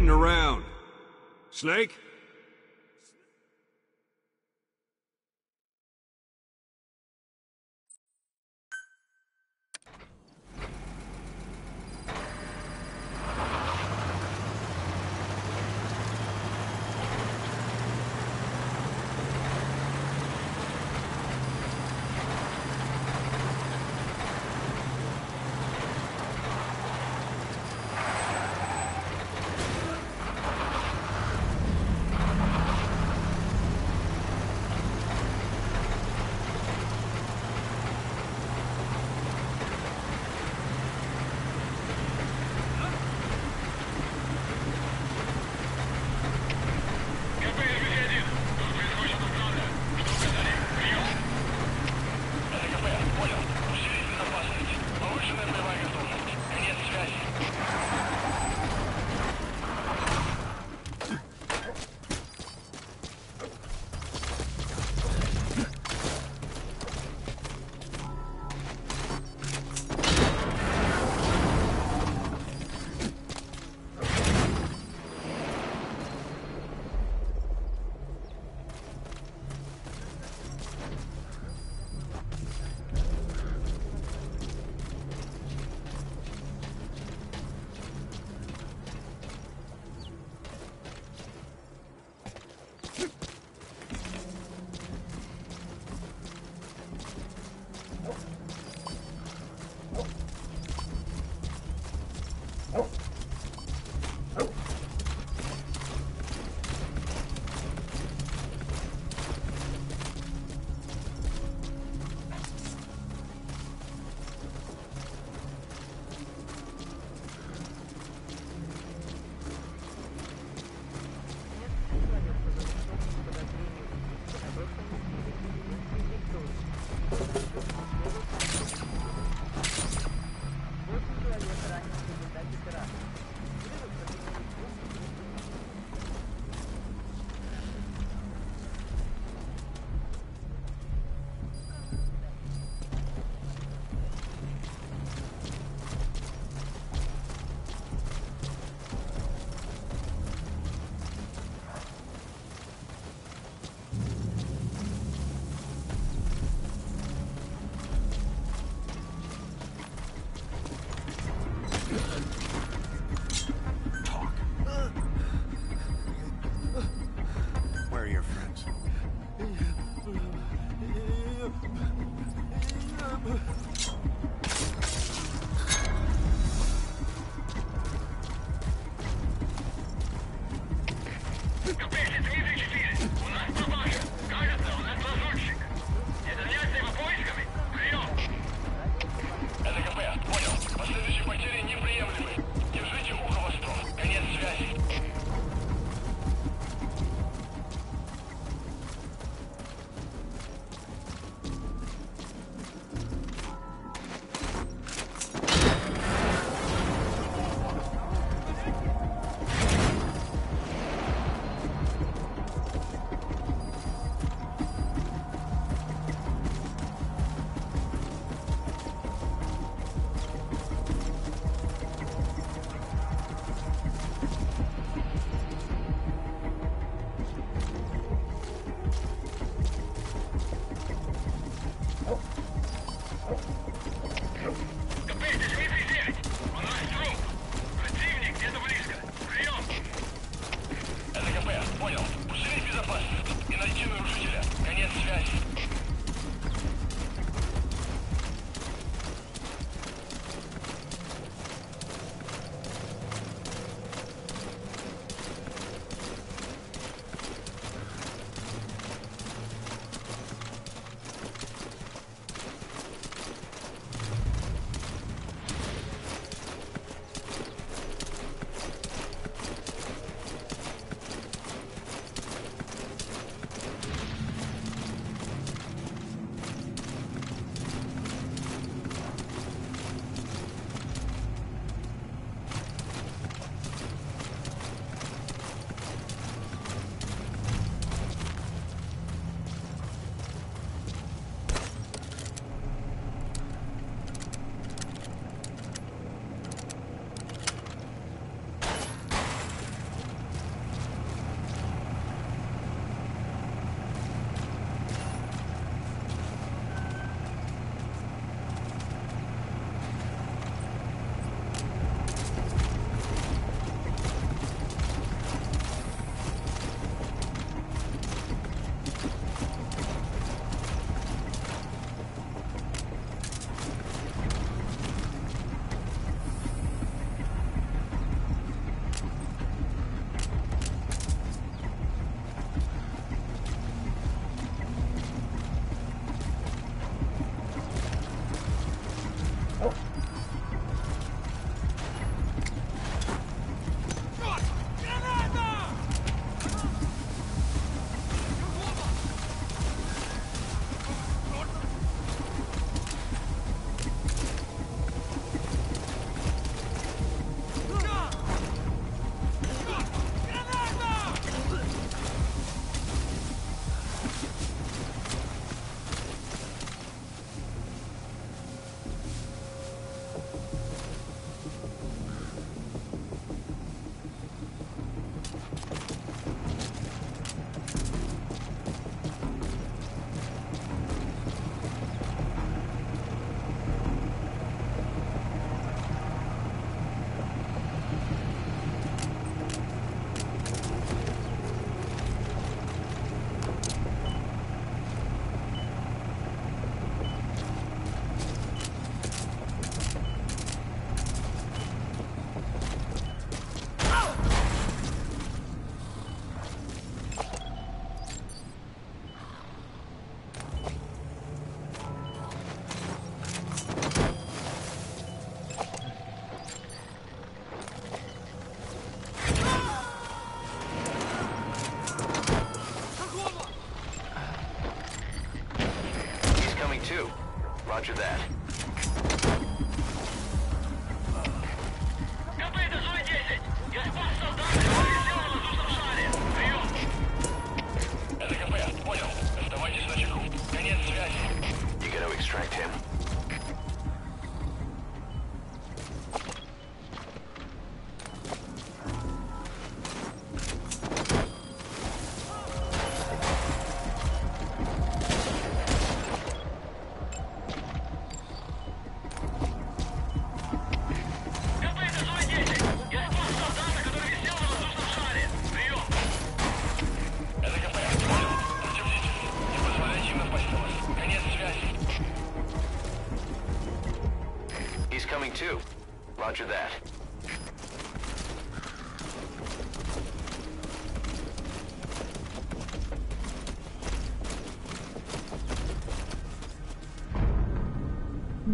Kidding around. Snake?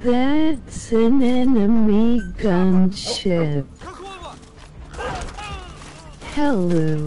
That's an enemy gunship. Hello.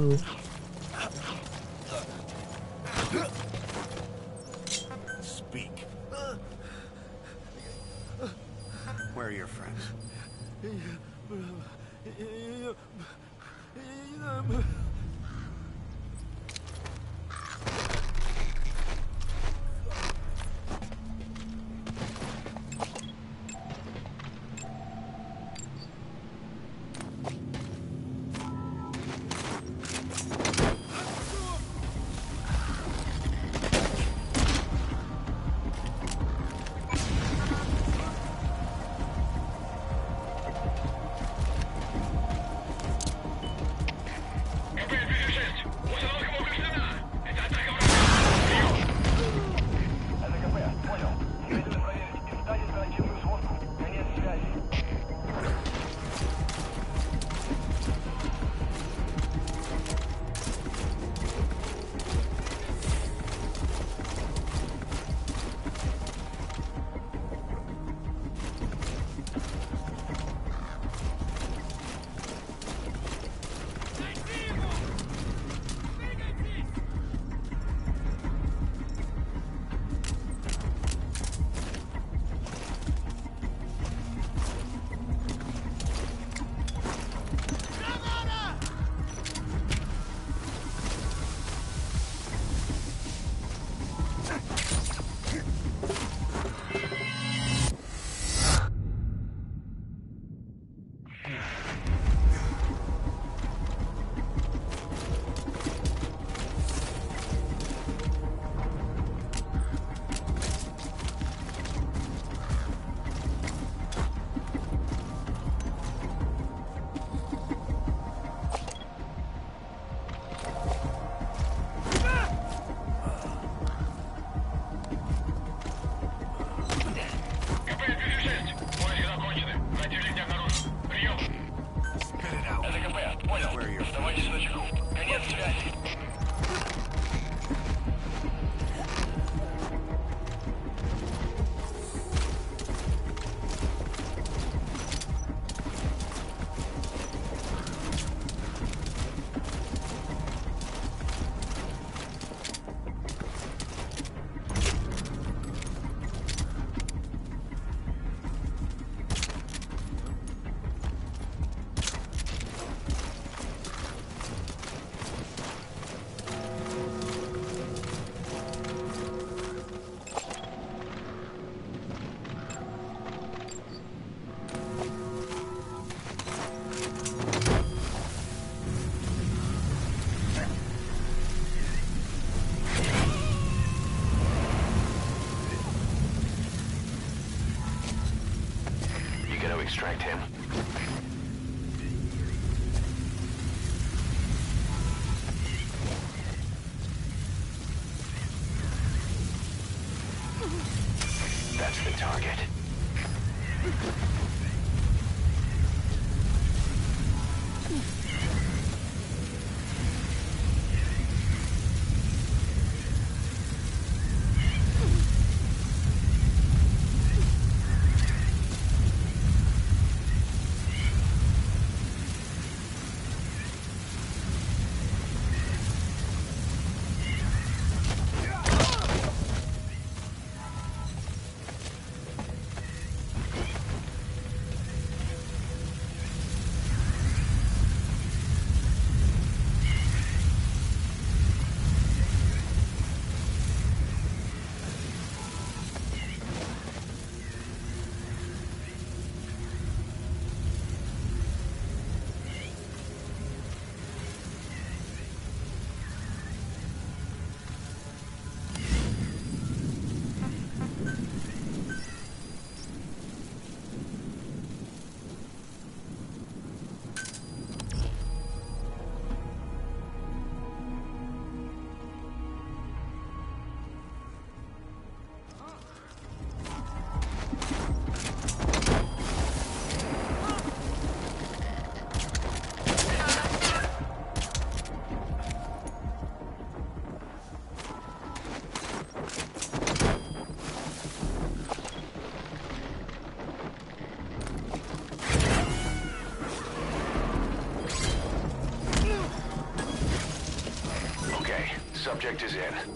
Subject is in.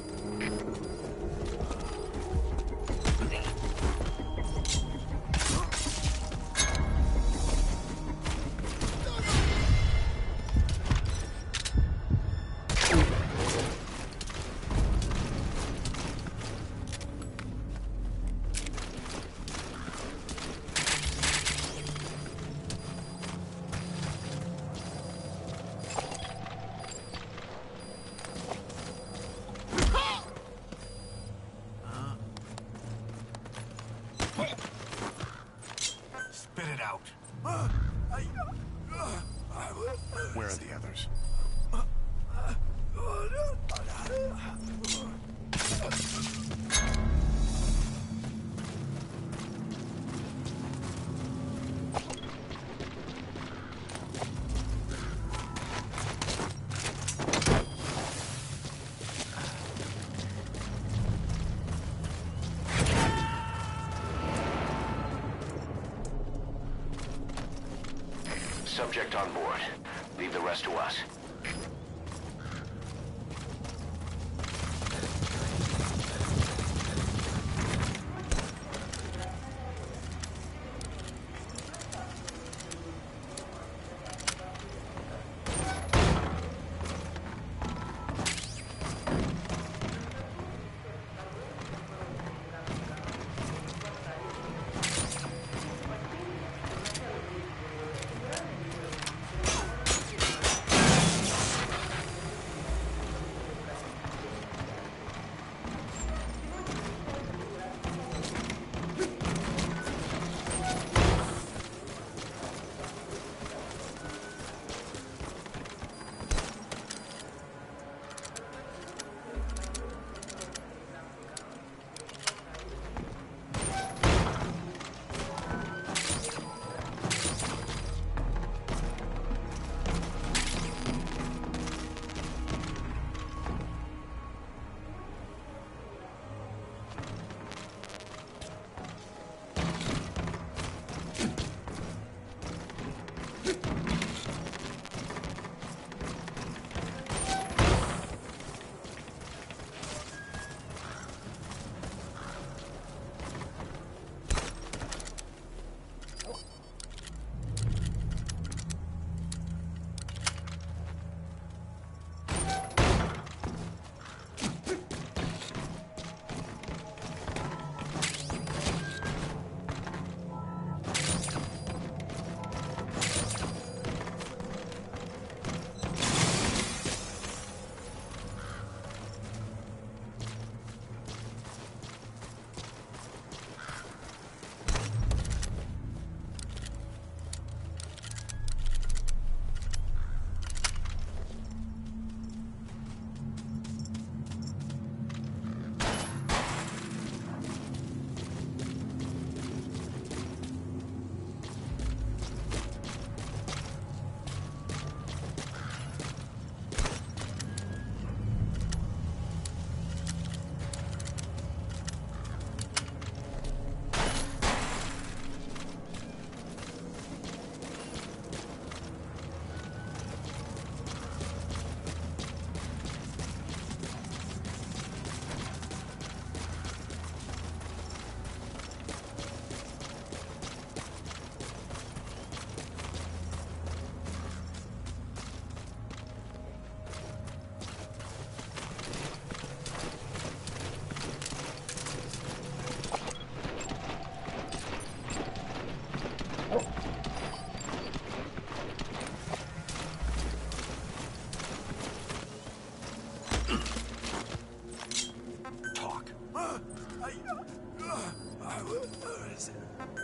Subject on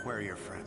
where you're from.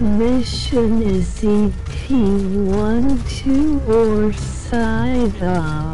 Mission is EP1, 2, or side.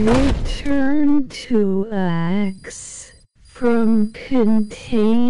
Return to X from container